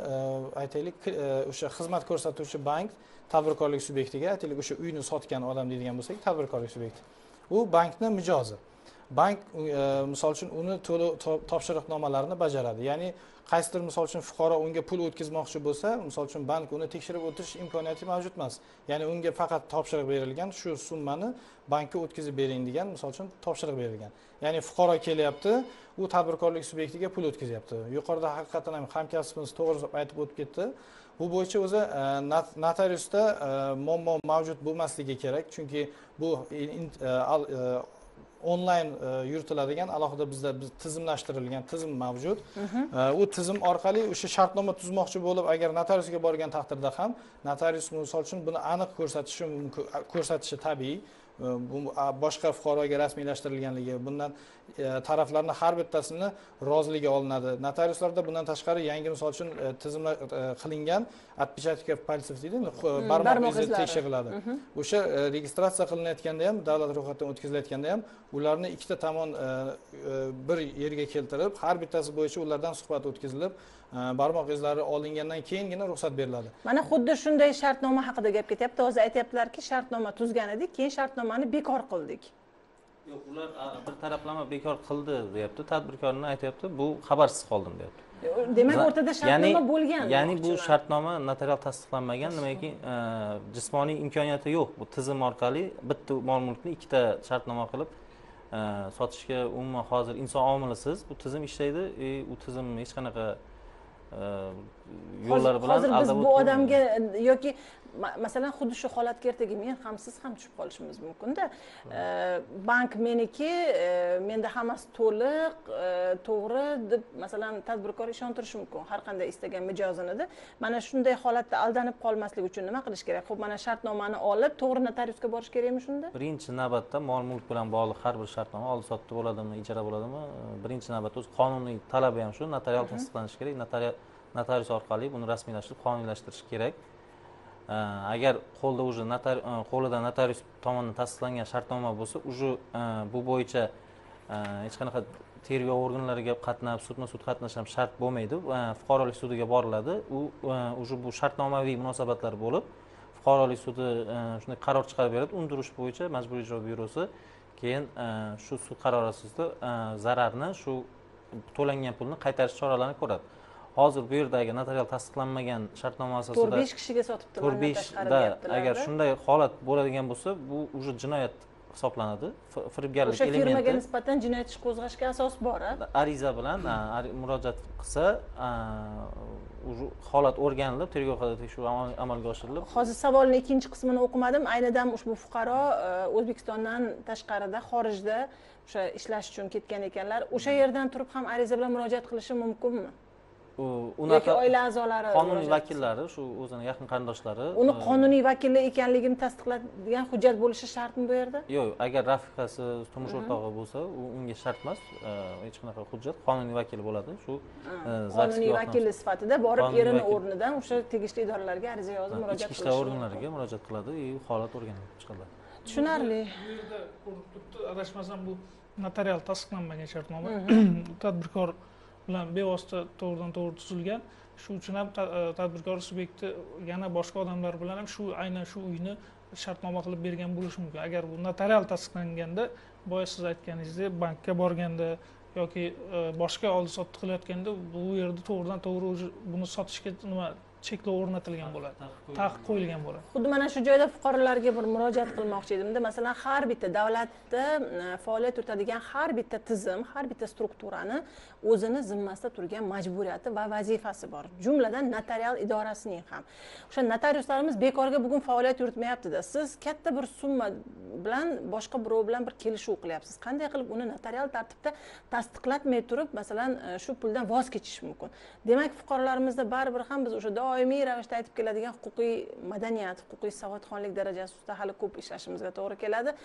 aytaylik o'sha xizmat ko'rsatuvchi bank tadbirkorlik subyektiga aytaylik o'sha uyni sotgan odam deydigan bo'lsak tadbirkorlik subyekti u bankni mijozi bank e, misol uchun uni to'lov topshiriqnomalarini bajaradi. Ya'ni qaysidir misol uchun fuqaro unga pul o'tkazmoqchi bo'lsa misol uchun bank uni tekshirib o'tish imkoniyati mavjud emas. Ya'ni unga faqat topshiriq berilgan shu summani bankka o'tkazib bering degan misol uchun topshiriq berilgan. Ya'ni fuqaro kelyapti u tadbirkorlik subyektiga pul o'tkazyapti. Yuqorida haqiqatdan ham hamkasbimiz to'g'ri aytib o'tib ketdi. Bu bo'yicha o'zi e, notariusda e, muammo mavjud bo'lmasligi kerak. Chunki bu onlayn yuritiladigan alohida bizda tizimlashtirilgan tizim mavjud. U tizim orqali o'sha shartnoma tuzmoqchi bo'lib agar notariusga borgan taqdirda ham notarius misol uchun buni aniq ko'rsatishi mumkin ko'rsatishi tabiiy boshqa fuqaroga rasmiylashtirilganligi bundan taraflarni har bittasini roziligi olinadi notariuslarda bundan tashqari yangi misol uchun tizimlar qilingan отпечатков пальцев deydi barmoq izi tekshiriladi o'sha registratsiya qilinayotganda ham davlat ro'yxatidan o'tkazilayotganda ham ularni ikkita tomon bir yerga keltirib har bittasi bo'yicha ulardan suhbat o'tkazilib barmoq izlari olingandan keyingina ruxsat beriladi. Mana xuddi shunday shartnoma haqida gap ketyapti hozir aytyaptilarki shartnoma tuzgan edik keyin shartnomani bekor qildik. Yo'q ular bir taraflama bekor qildi deyapti tadbirkorni aytyapti bu xabarsiz qoldim deyapti. Demak o'rtada shartnoma bo'lgan ya'ni bu shartnoma notarial tasdiqlanmagan nimaiki jismoniy imkoniyati yo'q. Bu tizim orqali bitta mol mulkni ikkita shartnoma qilib e, sotishga umuman hozir inson omilisiz. Bu tizim ishlaydi. E, u tizim hech qanaqa e, yo'llar bilan hozir biz bu odamga yoki masalan xuddi shu holatga ertaga men ham siz ham tushib qolishimiz mumkinda. E, bank meniki e, menda hammasi to'liq e, to'g'ri deb masalan tadbirkor ishontirishi mumkin. Har qanday istagan mijozinida mana shunday holatda aldanib qolmaslik uchun nima qilish kerak? Ho'p mana shartnomani olib to'g'ri notariusga borish kerakmi shunda? Birinchi navbatda mol mulk bilan bog'liq har bir shartnoma oldi sotdi bo'ladimi ijara bo'ladimi birinchi navbatda o'zi qonuniy talabi ham shu notarial tasdiqlanishi kerak. Notarius orqali buni rasmiylashtirib qonuniylashtirish kerak. Э, agar qo'lda уже qo'lida notarius э, tomonidan tasdiqlangan shartnoma bo'lsa уже э, bu bo'yicha hech qanaqa tergov organlariga qatnab sudma sud qatnashish ham shart bo'lmaydi. Fuqarolik sudiga boriladi. U уже bu shartnomaviy munosabatlar bo'lib fuqarolik sudi shunday qaror chiqarib beradi. Undirish bo'yicha majburiy ijro byurosi keyin shu sud qarori asosida zararni shu to'langan pulni qaytarish choralarini ko'radi. Hozir bu yerdagi notarial tasdiqlanmagan shartnoma to'rt asosida besh kishiga sotibdi to'rt beshda agar shunday holat bo'ladigan bo'lsa bu уже jinoyat hisoblanadi. Firibgarlik o'sha firmaga nisbatan jinoyat ish qo'zg'ashga asos bor a? Ariza bilan murojaat qilsa holat o'rganilib tergov holati tekshiruv amal- amalga oshirilib. Hozir savolni ikkinchi qismini o'qimadim. Ayni dam ushbu fuqaro e, o'zbekistondan tashqarida xorijda o'sha ishlash uchun ketgan ekanlar. O'sha yerdan turib ham ariza bilan murojaat qilishi mumkinmi unaqa oila a'zolari qonuniy vakillari shu o'zini yaqin qarindoshlari uni e, qonuniy vakili ekanligini tasdiqlaydigan hujjat bo'lishi shartmi bu yerda? Yo'q agar rafiqasi turmush o'rtog'i bo'lsa u unga shart emas. E, hech qanaqa hujjat qonuniy vakil bo'ladi. Shu e, qonuniy vakili sifatida borib erini o'rnidan o'sha tegishli idoralarga ariza yozib murojaat ichki ishlar organlariga murojaat qiladi и holat o'rganilib chiqadi. Tushunarli. Bu yerda ko'rinib turibdi adashmasam bu notarial tasdiqlanmagan shartnoma. Tadbirkor bilan bevosita to'g'ridan to'g'ri tuzilgan. Shu uchun ham e, tadbirkor subyekti yana boshqa odamlar bilan ham shu aynan shu uyni shartnoma qilib bergan bo'lishi mumkin. Agar bu notarial tasdiqlanganda boya siz aytganingizdek bankka borganda yoki e, boshqa oldi sotdi qilayotganda bu yerda to'g'ridan to'g'ri уже buni sotishga nima cheklov o'rnatilgan bo'ladi. Taqiq qo'yilgan bo'ladi. Xuddi mana shu joyda fuqarolarga bir murojaat qilmoqchi edimda masalan har bitta davlatda faoliyat yuritadigan har bitta tizim har bitta strukturani o'zini zimmasida turgan majburiyati va vazifasi bor. Jumladan notarial idorasining ham. O'sha notariuslarimiz bekorga bugun faoliyat yuritmayaptida. Siz katta bir summa bilan boshqa birov bilan bir kelishuv qilyapsiz. Qanday qilib uni notarial tartibda tasdiqlatmay turib masalan e, shu puldan voz kechish mumkin? Demak fuqarolarimizda baribir ham biz o'sha doimiy ravishda aytib keladigan huquqiy madaniyat huquqiy savodxonlik darajasi ustida hali ko'p ishlashimizga to'g'ri keladi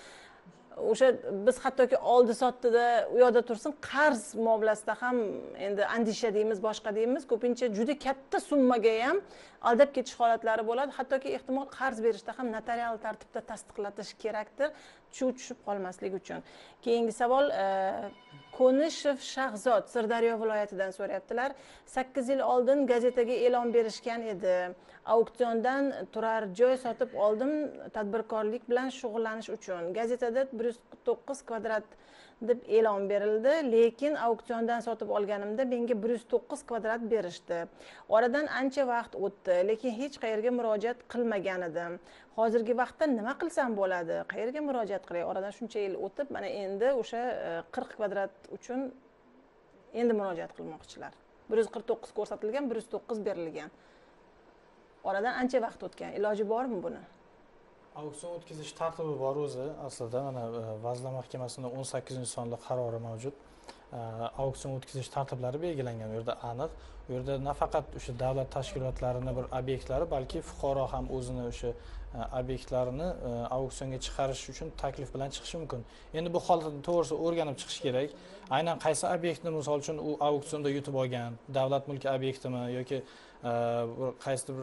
o'sha biz hattoki oldi sotdida u yoqda tursin qarz muomalasida ham endi andisha deymiz boshqa deymiz ko'pincha juda katta summaga ham aldab ketish holatlari bo'ladi hattoki ehtimol qarz berishda ham notarial tartibda tasdiqlatish kerakdir chuv tushib qolmaslik uchun keyingi savol qo'nishev shahzod sirdaryo viloyatidan so'rayaptilar. Sakkiz yil oldin gazetaga e'lon berishgan edi. Auksiondan turar joy sotib oldim tadbirkorlik bilan shug'ullanish uchun. Gazetada bir yuz to'qqiz kvadrat deb e'lon berildi. Lekin auksiondan sotib olganimda menga bir yuz to'qqiz kvadrat berishdi. Oradan ancha vaqt o'tdi lekin hech qayerga murojaat qilmagan edim. Hozirgi vaqtda nima qilsam bo'ladi? Qayerga murojaat qilay? Oradan shuncha yil o'tib mana endi o'sha e, qirq kvadrat uchun endi murojaat qilmoqchilar. Bir yuz qirq to'qqiz ko'rsatilgan bir yuz to'qqiz berilgan. Oradan ancha vaqt o'tgan. Iloji bormi buni? Auksion o'tkazish tartibi bor o'zi aslida. Mana e, vazirlar mahkamasini o'n sakkizinchi sonli qarori mavjud. E, auksion o'tkazish tartiblari belgilangan u yerda aniq. U yerda nafaqat o'sha davlat tashkilotlarini bir obyektlari balki fuqaro ham o'zini o'sha e, obyektlarini auksionga chiqarish uchun taklif bilan chiqishi mumkin. Endi bu holatni to'g'risi o'rganib chiqish kerak. Aynan qaysi obyektni misol uchun u auksionda yutib olgan davlat mulki obyektimi yoki qaysidir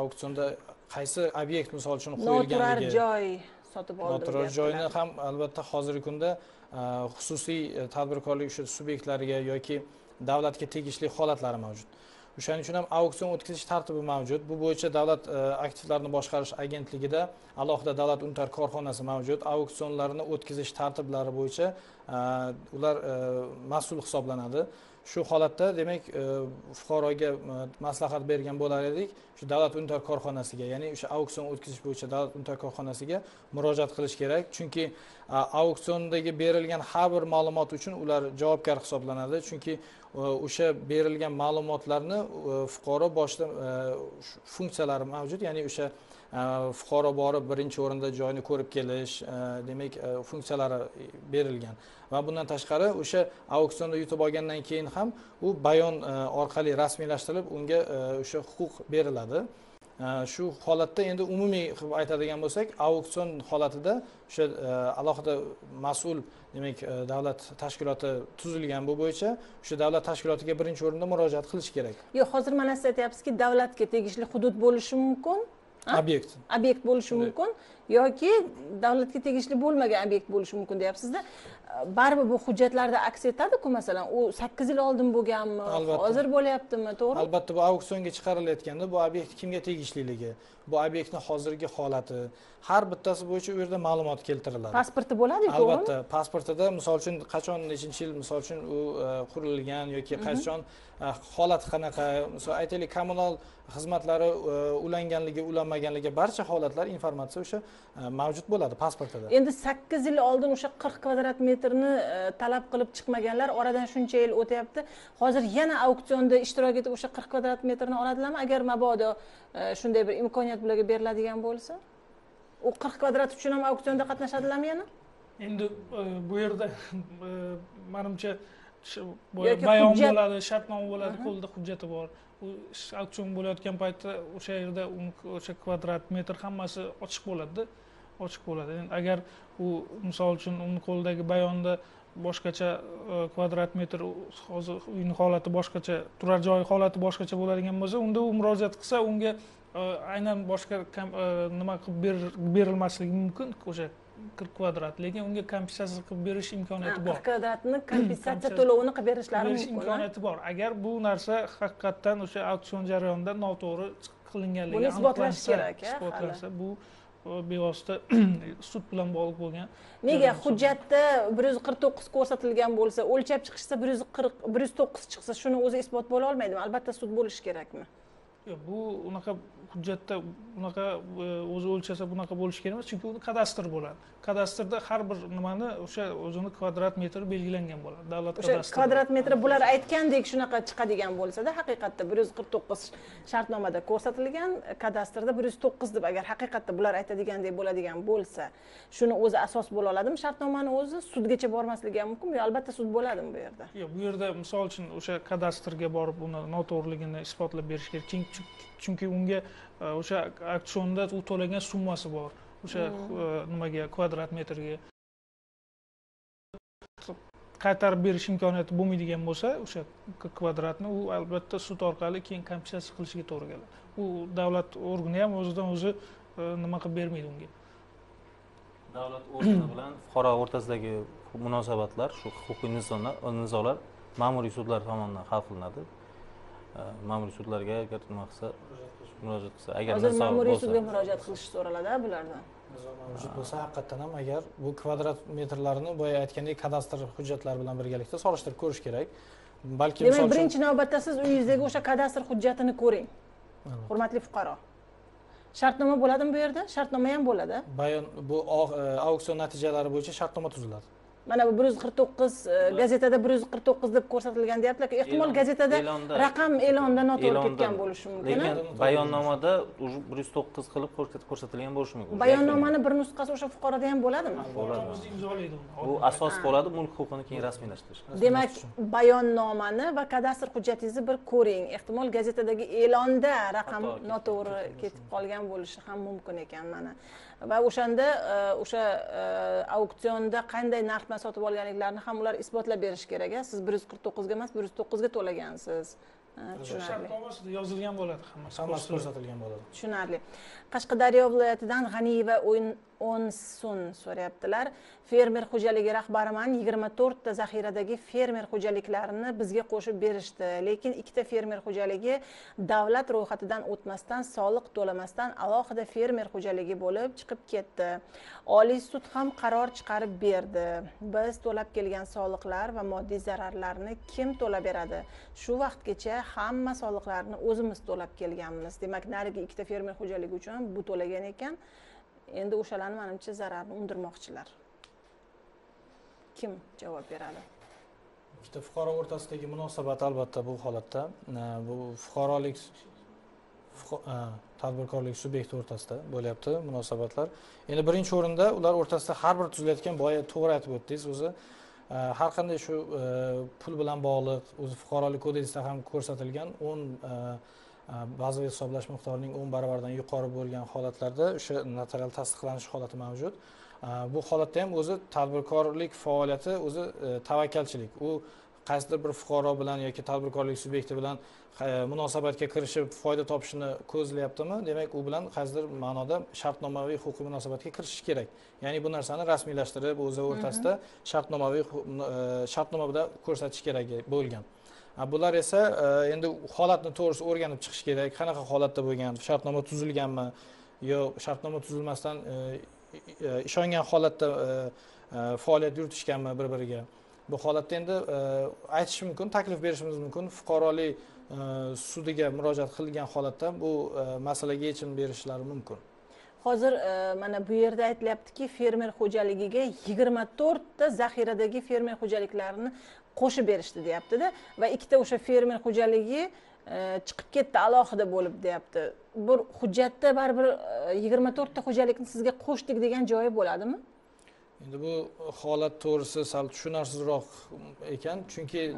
auksionda qaysi obyekt misol uchun qo'yilganligi noturar joy sotib oldim noturar joyni ham albatta hozirgi kunda xususiy e, tadbirkorlik o'sha subyektlariga yoki davlatga tegishli holatlari mavjud. O'shaning uchun ham auksion o'tkazish tartibi mavjud. Bu bo'yicha davlat e, aktivlarini boshqarish agentligida alohida davlat untar korxonasi mavjud. Auksionlarni o'tkazish tartiblari bo'yicha e, ular mas'ul hisoblanadi shu holatda demak e, fuqaroga e, maslahat bergan bo'lar edik shu davlat unitar korxonasiga. Ya'ni o'sha auksion o'tkazish bo'yicha davlat unitar korxonasiga murojaat qilish kerak. Chunki e, auksiondagi berilgan har bir ma'lumot uchun ular javobgar hisoblanadi. Chunki o'sha berilgan ma'lumotlarni fuqaro boshida funksiyalari mavjud. Ya'ni o'sha Э, fuqaro borib birinchi o'rinda joyni ko'rib kelish э, demak э, funksiyalari e, berilgan. Va bundan tashqari o'sha auksionda yutib olgandan keyin ham u bayon e, orqali rasmiylashtirilib unga e, o'sha huquq beriladi. Shu holatda endi umumiy qilib aytadigan bo'lsak auksion holatida o'sha alohida mas'ul demak davlat tashkiloti tuzilgan bu bo'yicha o'sha davlat tashkilotiga birinchi o'rinda murojaat qilish kerak. Yo'q hozir mana siz aytyapsizki davlatga tegishli hudud bo'lishi mumkin. Obyekt obyekt bo'lishi mumkin yoki davlatga tegishli bo'lmagan obyekt bo'lishi mumkin deyapsizda baribir bu hujjatlarda aks etadiku masalan u sakkiz yil oldin bo'lganmi? Hozir bo'lyaptimi? To'g'rimi albatta bu auksionga chiqarilayotganda bu obyekt kimga tegishliligi bu obyektni hozirgi holati har bittasi bo'yicha u yerda ma'lumot keltiriladi. Pasporti bo'ladiku albatta pasportida misol uchun qachon nechinchi yil misol uchun u e, qurilgan yoki qachon e, holati qanaqa? Misol aytaylik kommunal xizmatlari e, ulanganligi ulanmaganligi barcha holatlar informatsiya o'sha mavjud bo'ladi pasportida. Endi sakkiz yil oldin o'sha qirq kvadrat metrni talab qilib chiqmaganlar oradan shuncha yil o'tyapti. Hozir yana auksionda ishtirok etib o'sha qirq kvadrat metrni oladilarmi agar mabodo shunday bir imkoniyat bularga beriladigan bo'lsa? U qirq kvadrat uchun ham auksionda qatnashadilarmi yana? Endi e, bu yerda e, manimcha bayon bo'ladi shartnoma bo'ladi qo'lida hujjati bor. U auksion bo'layotgan paytda o'sha yerda o'sha kvadrat metr hammasi ochiq bo'ladida ochiq bo'ladi. Endi agar u misol uchun uni qo'lidagi bayonda boshqacha e, kvadrat metr hozir uyni holati boshqacha turar joy holati boshqacha bo'ladigan bo'lsa unda u murojaat qilsa unga aynan boshqa e, nima qilib berilmasligi mumkin o'sha qirq kvadrat lekin unga kompensatsiya qilib berish imkoniyati bor. qirq kvadratni kompensatsiya to'lovini qilib berishlari berish imkoniyati bor. Agar bu narsa haqiqatdan o'sha auksion jarayonida noto'g'ri qilinganligi buni isbotlash kerak isbotlansa bu bevosita sud bilan bog'liq bo'lgan nega hujjatda bir yuz qirq to'qqiz ko'rsatilgan bo'lsa o'lchab chiqishsa bir yuz qirq bir yuz to'qqiz chiqsa shuni o'zi isbot bo'la olmaydimi? Albatta sud bo'lishi kerakmi? Yo'q bu unaqa hujjatda bunaqa e, o'zi o'lchasa bunaqa bo'lishi kerak emas chunki uni kadastr bo'ladi. Kadastrda har bir nimani o'sha o'zini kvadrat metri belgilangan bo'ladi. Davlat o'sha kvadrat metri bular aytgandek shunaqa chiqadigan bo'lsada haqiqatda bir yuz qirq to'qqiz shartnomada ko'rsatilgan kadastrda bir yuz to'qqiz deb agar haqiqatda bular aytadigandek bo'ladigan bo'lsa shuni o'zi asos bo'la oladimi? Shartnomani o'zi sudgacha bormasligi ham mumkinmi yo albatta sud bo'ladimi bu yerda? Yo'q bu yerda misol uchun o'sha kadastrga borib uni noto'g'riligini isbotlab berish kerak. Chunki unga e, o'sha auksionda u to'lagan summasi bor. O'sha hmm. e, nimaga kvadrat metrga. Qaytarib berish imkoniyati bo'lmaydigan bo'lsa o'sha kvadratni u albatta sud orqali keyin kompensatsiya qilishiga to'g'ri keladi. U davlat organi ham o'zidan o'zi e, nima qilib bermaydi unga. Davlat organi bilan fuqaro o'rtasidagi munosabatlar shu huquqiy nizolar ma'muriy sudlar tomonidan hal qilinadi ma'muriy sudlarga agar nima qilsa murojaat qilsa agar hozir ma'muriy sudga murojaat qilish so'raladi bulardan mavjud bo'lsa haqiqatdan ham agar bu kvadrat metrlarni boya aytgandek kadastr hujjatlari bilan birgalikda solishtirib ko'rish kerak. Balki demak birinchi navbatda siz uyingizdagi o'sha kadastr hujjatini ko'ring hurmatli fuqaro. Shartnoma bo'ladimi bu yerda? Shartnoma ham bo'ladi bayon bu e, auksion natijalari bo'yicha shartnoma tuziladi mana bu bir yuz qirq to'qqiz e, gazetada bir yuz qirq to'qqiz deb ko'rsatilgan deyaptilar ehtimol gazetada raqam e'londa noto'g'ri ketgan bo'lishi mumkin lekin bayonnomada уже bir yuz to'qqiz qilib ko'rsat- ko'rsatilgan bo'lishi mumkin. Bayonnomani bir nusxasi o'sha fuqaroda ham bo'ladimi bo'ladi. Imzolaydi bu asos bo'ladi mulk huquqini keyin rasmiylashtirish demak bayonnomani va kadastr hujjatingizni bir ko'ring. Ehtimol gazetadagi e'londa raqam noto'g'ri ketib qolgan bo'lishi ham mumkin ekan mana va o'shanda e, o'sha e, auksionda qanday narx bilan sotib olganliklarini ham ular isbotlab berishi kerak a siz bir yuz qirq to'qqizga emas bir yuz to'qqizga to'lagansiz. Tushunarli. shartnomasida yozilgan bo'ladi hammasi hammasi ko'rsatilgan bo'ladi. Tushunarli qashqadaryo viloyatidan g'aniyeva o'nsun so'rayaptilar. Fermer xo'jaligi rahbariman yigirma to'rtta zaxiradagi fermer xo'jaliklarini bizga qo'shib berishdi. Lekin ikkita fermer xo'jaligi davlat ro'yxatidan o'tmasdan soliq to'lamasdan alohida fermer xo'jaligi bo'lib chiqib ketdi. Oliy sud ham qaror chiqarib berdi. Biz to'lab kelgan soliqlar va moddiy zararlarni kim to'lab beradi? Shu vaqtgacha hamma soliqlarni o'zimiz to'lab kelganmiz. Demak narigi ikkita fermer xo'jaligi uchun bu to'lagan ekan. Endi o'shalarni manimcha zararni undirmoqchilar. Kim javob beradi? Ikkita fuqaro o'rtasidagi munosabat albatta bu holatda. Bu fuqarolik tadbirkorlik subyekti o'rtasida bo'lyapti munosabatlar. Endi birinchi o'rinda ular o'rtasida har bir tuzilayotgan boya to'g'ri aytib o'tdingiz. O'zi har qanday shu e, pul bilan bog'liq o'zi fuqarolik kodeksida ham ko'rsatilgan o'n e, e, bazaviy hisoblash miqdorining o'n baravaridan yuqori bo'lgan holatlarda o'sha notarial tasdiqlanish holati mavjud. Bu holatda ham o'zi tadbirkorlik faoliyati o'zi e, tavakkalchilik. U qaysidir bir fuqaro bilan yoki tadbirkorlik subyekti bilan e, munosabatga kirishib foyda topishni ko'zlayaptimi? Demak u bilan qaysidir ma'noda shartnomaviy huquqiy munosabatga kirishishi kerak. Ya'ni bu narsani rasmiylashtirib o'zi o'rtasida shartnomaviy e, shartnomada ko'rsatish kerak bo'lgan bular esa e, endi holatni to'g'risi o'rganib chiqish kerak. Qanaqa holatda bo'lgan shartnoma tuzilganmi yo shartnoma tuzilmasdan e, e, ishongan holatda faoliyat yuritishganmi bir biriga bu holatda endi aytish mumkin taklif berishimiz mumkin. Fuqarolik sudiga murojaat qilgan holatda bu masalaga yechim berishlari mumkin. Hozir mana bu yerda aytilyaptiki fermer xo'jaligiga yigirma to'rtta zaxiradagi fermer xo'jaliklarini qo'shib berishdi deyaptida. Va ikkita o'sha fermer xo'jaligi e, chiqib ketdi alohida bo'lib deyapti. Bir hujjatda baribir yigirma to'rtta xo'jalikni sizga qo'shdik degan joyi bo'ladimi? Endi bu holat to'g'risi sal tushunarsizroq ekan. Chunki e,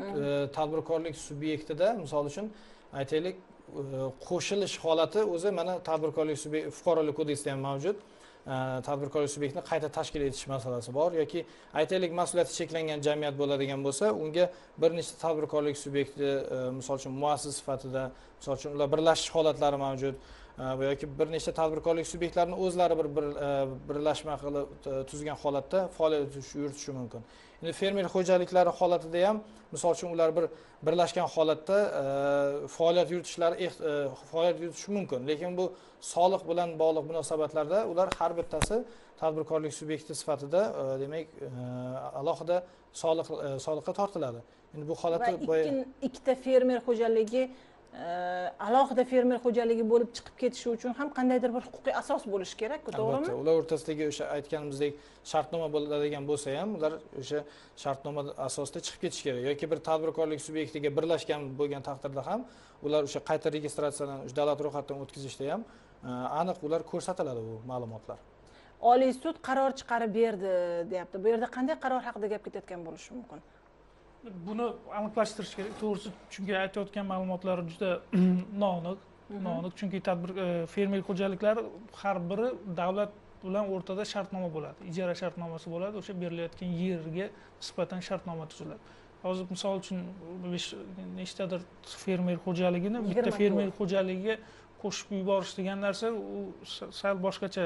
tadbirkorlik subyektida misol uchun aytaylik e, qo'shilish holati o'zi mana tadbirkorlik fuqarolik kodeksida ham mavjud. E, Э, tadbirkorlik subyektini qayta tashkil etish masalasi bor yoki aytaylik mas'uliyati cheklangan jamiyat bo'ladigan bo'lsa unga bir nechta tadbirkorlik subyekti e, misol uchun muassis sifatida misol uchun ular birlashish holatlari mavjud e, yoki bir nechta tadbirkorlik subyektlarini o'zlari bir bir e, birlashma qilib tuzgan holatda faoliyat yuritishi mumkin. Endi fermer xo'jaliklari holatida ham misol uchun ular bir birlashgan holatda faoliyat yuritishlari faoliyat yuritishi mumkin. Lekin bu soliq bilan bog'liq munosabatlarda ular har bittasi tadbirkorlik subyekti sifatida e, demak e, alohida soliq e, soliqqa tortiladi. Endi bu holatda ikkita fermer xo'jaligi alohida fermer xo'jaligi bo'lib chiqib ketishi uchun ham qandaydir bir huquqiy asos bo'lishi kerakku to'g'rimi? albatta ular o'rtasidagi o'sha aytganimizdek shartnoma bo'ladigan bo'lsa ham ular o'sha shartnoma asosida chiqib ketishi kerak. Yoki bir tadbirkorlik subyektiga birlashgan bo'lgan taqdirda ham ular o'sha qayta registratsiyadan davlat ro'yxatidan o'tkazishda ham aniq ular ko'rsatiladi bu ma'lumotlar. Oliy sud qaror chiqarib berdi deyapti. Bu yerda qanday qaror haqida gap ketayotgan bo'lishi mumkin? Buni aniqlashtirish kerak. To'g'risi chunki aytayotgan ma'lumotlar juda noaniq noaniq. Chunki tadbir e, fermer xo'jaliklari har biri davlat bilan o'rtada shartnoma bo'ladi. Ijara shartnomasi bo'ladi. O'sha berilayotgan yerga nisbatan shartnoma tuziladi. Hozir misol uchun nechtadir fermer xo'jaligini bitta 24. fermer xo'jaligiga qo'shib yuborish degan narsa u sa- sal boshqacha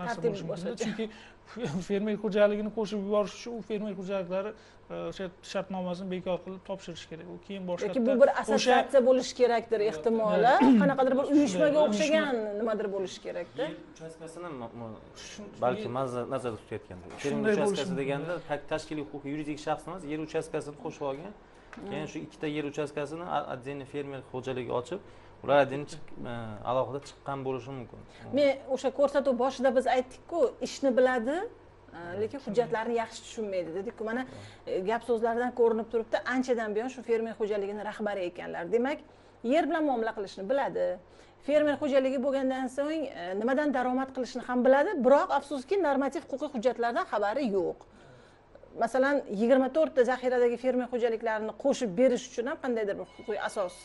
narsa bo'lishi mumkin. chunki fermer xo'jaligini qo'shib yuborish uchun u fermer xo'jaliklari e, o'sha shartnomasini bekor qilib topshirish kerak. U keyin boshqa yoki bu bir assotsiatsiya bo'lishi kerakdir ehtimoli. qanaqadir bir uyushmaga o'xshagan nimadir bo'lishi kerakda uchastkasini balki nazar- nazarda tutayotganda. Fermer uchastkasi deganda ta- tashkiliy huquqiy yuridik shaxs emas yer uchastkasini qo'shib olgan. Keyin shu ikkita yer uchastkasini отдельный fermer xo'jaligi ochib ular e, alohida chiqqan bo'lishi mumkin. Men o'sha ko'rsatuv boshida biz aytdikku ishni biladi lekin hujjatlarni yaxshi tushunmaydi dedikku. Mana e, gap so'zlaridan ko'rinib turibdi. Anchadan buyon shu fermer xo'jaligini rahbari ekanlar. Demak yer bilan muomala qilishni biladi. Fermer xo'jaligi bo'lgandan so'ng e, nimadan daromad qilishni ham biladi. Biroq afsuski normativ huquqiy hujjatlardan xabari yo'q. Masalan yigirma to'rtta zaxiradagi fermer xo'jaliklarini qo'shib berish uchun ham qandaydir bir huquqiy asos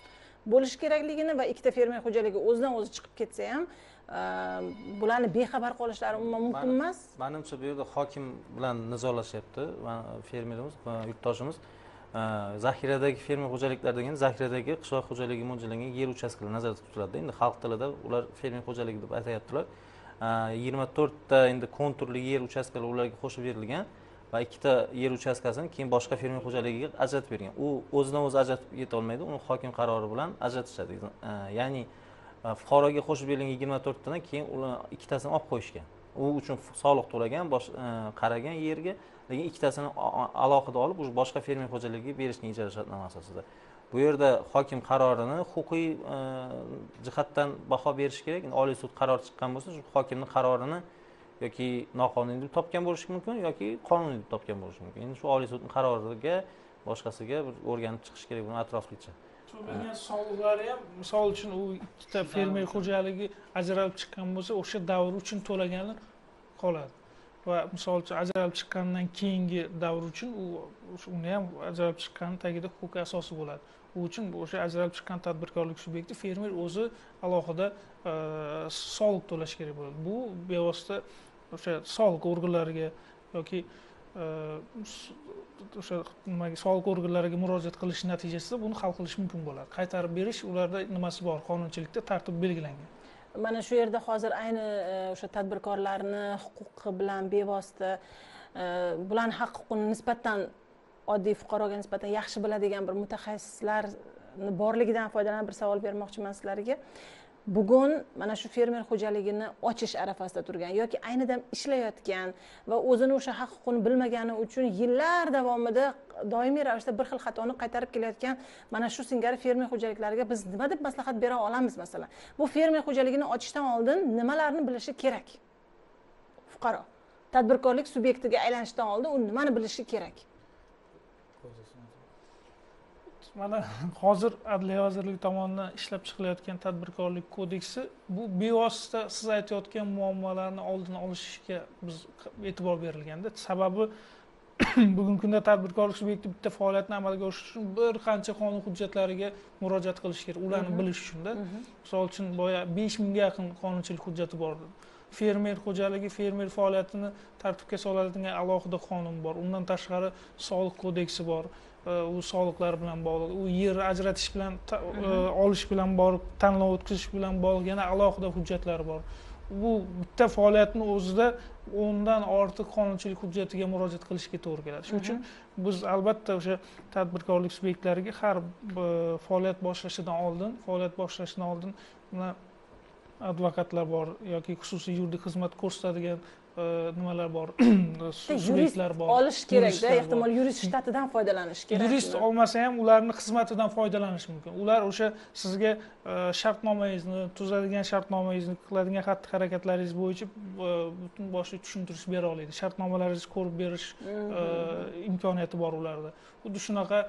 bo'lishi kerakligini va ikkita fermer xo'jaligi o'zidan o'zi chiqib ketsa ham bularni bexabar qolishlari umuman mumkin emas. manimcha bu yerda hokim bilan nizolashyapti fermerimiz yurtdoshimiz. Zaxiradagi fermer xo'jaliklar degani zaxiradagi qishloq xo'jaligiga mo'ljallangan yer uchastkalari nazarda tutiladi. Endi xalq tilida ular fermer xo'jaligi deb aytyaptilar yigirma to'rtta endi konturli yer uchastkalari ularga qo'shib berilgan va ikkita yer uchastkasini keyin boshqa fermer xo'jaligiga ajratib bergan. U o'zidan o'zi ajratib yetolmaydi uni hokim qarori bilan ajratishadi. E, ya'ni e, fuqaroga qo'shib berilgan yigirma to'rttadan keyin ular ikkitasini olib qo'yishgan. U uchun soliq to'lagan e, qaragan yerga lekin ikkitasini alohida olib уже boshqa fermer xo'jaligiga berishgan ijara shartnoma asosida. Bu yerda hokim qarorini huquqiy jihatdan baho berish kerak. Oliy sud qaror chiqqan bo'lsa shu hokimni qarorini yoki noqonuniy deb topgan bo'lishi mumkin yoki qonuniy deb topgan bo'lishi mumkin. Endi shu oliy sudni qaroriga boshqasiga bir o'rganib chiqish kerak buni atroflicha. To'lagan soliqlari ham misol uchun u ikkita fermer xo'jaligi ajralib chiqqan bo'lsa o'sha davr uchun to'lagani qoladi. Va misol uchun ajralib chiqqandan keyingi davr uchun u uni ham ajralib chiqqani tagida huquqiy asosi bo'ladi. U uchun o'sha ajralib chiqqan tadbirkorlik subyekti fermer o'zi alohida soliq to'lashi kerak bo'ladi. Bu bevosita o'sha soliq organlariga yoki e, o'sha nimaga soliq organlariga murojaat qilish natijasida buni hal qilish mumkin bo'ladi. Qaytarib berish ularda nimasi bor? Qonunchilikda tartib belgilangan. Mana shu yerda hozir ayni e, o'sha tadbirkorlarni huquqi bilan bevosita e, bularni haq huquqini nisbatan oddiy fuqaroga nisbatan yaxshi biladigan bir mutaxassislarni borligidan foydalanib bir savol bermoqchiman sizlarga bugun mana shu fermer xo'jaligini ochish arafasida turgan yoki ayni dam ishlayotgan va o'zini o'sha haq huquqini bilmagani uchun yillar davomida doimiy ravishda bir xil xatoni qaytarib kelayotgan mana shu singari fermer xo'jaliklariga biz nima deb maslahat bera olamiz masalan? Bu fermer xo'jaligini ochishdan oldin nimalarni bilishi kerak? Fuqaro tadbirkorlik subyektiga aylanishdan oldin u nimani bilishi kerak? Mana hozir adliya vazirligi tomonidan ishlab chiqilayotgan tadbirkorlik kodeksi bu bevosita siz aytayotgan muammolarni oldini olishga biz e'tibor berilganda sababi bugungi kunda tadbirkorlik subyekti bitta faoliyatni amalga oshirish uchun bir qancha qonun hujjatlariga murojaat qilish kerak. Ularni bilish uchunda misol uchun boya besh mingga yaqin qonunchilik hujjati bor. Fermer xo'jaligi fermer faoliyatini tartibga soladigan alohida qonun bor. Undan tashqari soliq kodeksi bor u soliqlar bilan bog'liq u yer ajratish bilan e, olish bilan borib tanlov o'tkazish bilan bog'liq yana alohida hujjatlar bor. Bu bitta faoliyatni o'zida o'ndan ortiq qonunchilik hujjatiga murojaat qilishga to'g'ri keladi. Shuning uchun biz albatta o'sha tadbirkorlik subyektlariga har faoliyat boshlashidan oldin faoliyat boshlashdan oldin advokatlar bor yoki xususiy yuridik xizmat ko'rsatadigan nimalar bor? Subyektlar bor. olish kerakda ehtimol yurist shtatidan foydalanish kerak yurist olmasa ham ularni xizmatidan foydalanish mumkin. Ular o'sha sizga e, shartnomangizni tuzadigan shartnomangizni qiladigan xatti harakatlaringiz bo'yicha e, butun boshli tushuntirish bera oladi shartnomalaringizni ko'rib berish e, mhm. imkoniyati bor ularda. Xuddi shunaqa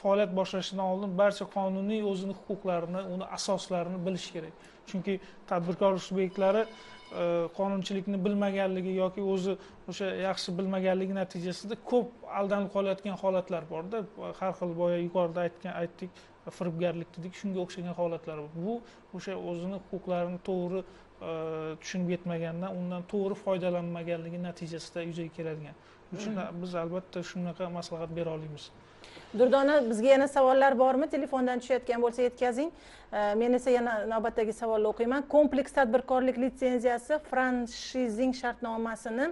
faoliyat boshlashidan oldin barcha qonuniy o'zini huquqlarini uni asoslarini bilish kerak. Chunki tadbirkorlik subyektlari qonunchilikni bilmaganligi yoki o'zi o'sha yaxshi bilmaganligi natijasida ko'p aldanib qolayotgan holatlar borda har xil boya yuqorida aytgan aytdik firibgarlik dedik shunga o'xshagan holatlar bor. Bu o'sha o'zini huquqlarini to'g'ri e, tushunib yetmagandan undan to'g'ri foydalanmaganligi natijasida yuzaga keladigan. Shuning uchun biz albatta shunaqa maslahat bera olamiz durdona bizga yana savollar bormi? Telefondan tushayotgan bo'lsa yetkazing. Men esa yana navbatdagi savolni o'qiyman. Kompleks tadbirkorlik litsenziyasi franshizing shartnomasini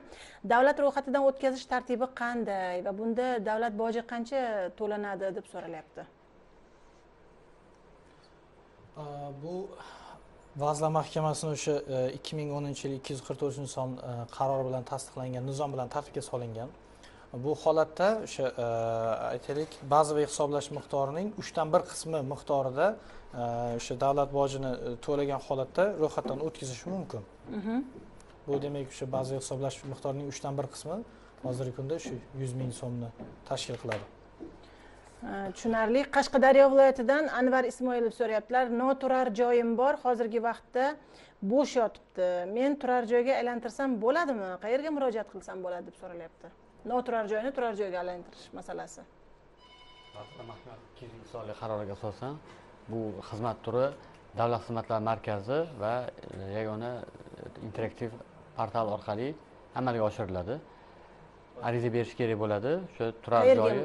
davlat ro'yxatidan o'tkazish tartibi qanday va bunda davlat boji qancha to'lanadi deb so'ralyapti. Bu vazirlar mahkamasini o'sha e, ikki ming o'ninchi yil ikki yuz qirq to'rtinchi son e, qarori bilan tasdiqlangan nizom bilan tartibga solingan. Bu holatda o'sha e, aytaylik bazaviy hisoblash miqdorining uchdan bir qismi miqdorida e, o'sha davlat bojini e, to'lagan holatda ro'yxatdan o'tkazish mumkin. Mhm. bu demak o'sha bazaviy hisoblash miqdorining uchdan bir qismi hozirgi kunda shu yuz ming so'mni tashkil qiladi. Tushunarli. Qashqadaryo viloyatidan anvar ismoilov so'rayaptilar. Noturar joyim bor hozirgi vaqtda bo'sh yotibdi. Men turar joyga aylantirsam bo'ladimi? Qayerga murojaat qilsam bo'ladi deb so'ralyapti noturar joyni turar joyga aylantirish masalasi. Misoliy qaroriga asosan bu xizmat turi davlat xizmatlari markazi va yagona interaktiv portal orqali amalga oshiriladi. Ariza berish kerak bo'ladi. O'sha turar joyi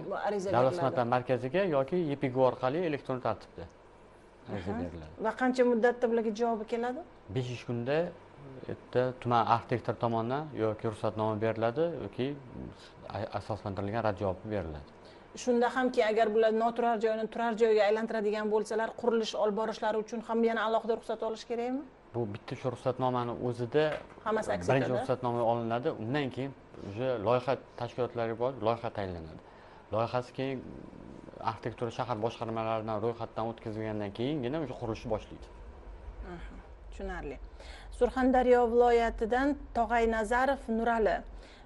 davlat xizmatlari markaziga yoki ypgu orqali elektron tartibda ariza beriladi. Va qancha muddatda bularga javobi keladi? Besh ish kunda yerda tuman arxitektor tomonidan yoki ruxsatnoma beriladi yoki asoslantirilgan rad javobi beriladi. Shunda hamki agar bular noturar joyni turar joyga aylantiradigan bo'lsalar qurilish olib borishlari uchun ham yana alohida ruxsat olish kerakmi? Bu bitta shu ruxsatnomani o'zida hammasi aks birinchi ruxsatnoma olinadi. Undan keyin уже loyiha tashkilotlariga borib loyiha tayinlanadi. Loyihasi keyin arxitektura shahar boshqarmalaridan ro'yxatdan o'tkazilgandan keyingina уже qurilishni boshlaydi. Tushunarli surxondaryo viloyatidan tog'ay nazarov nurali.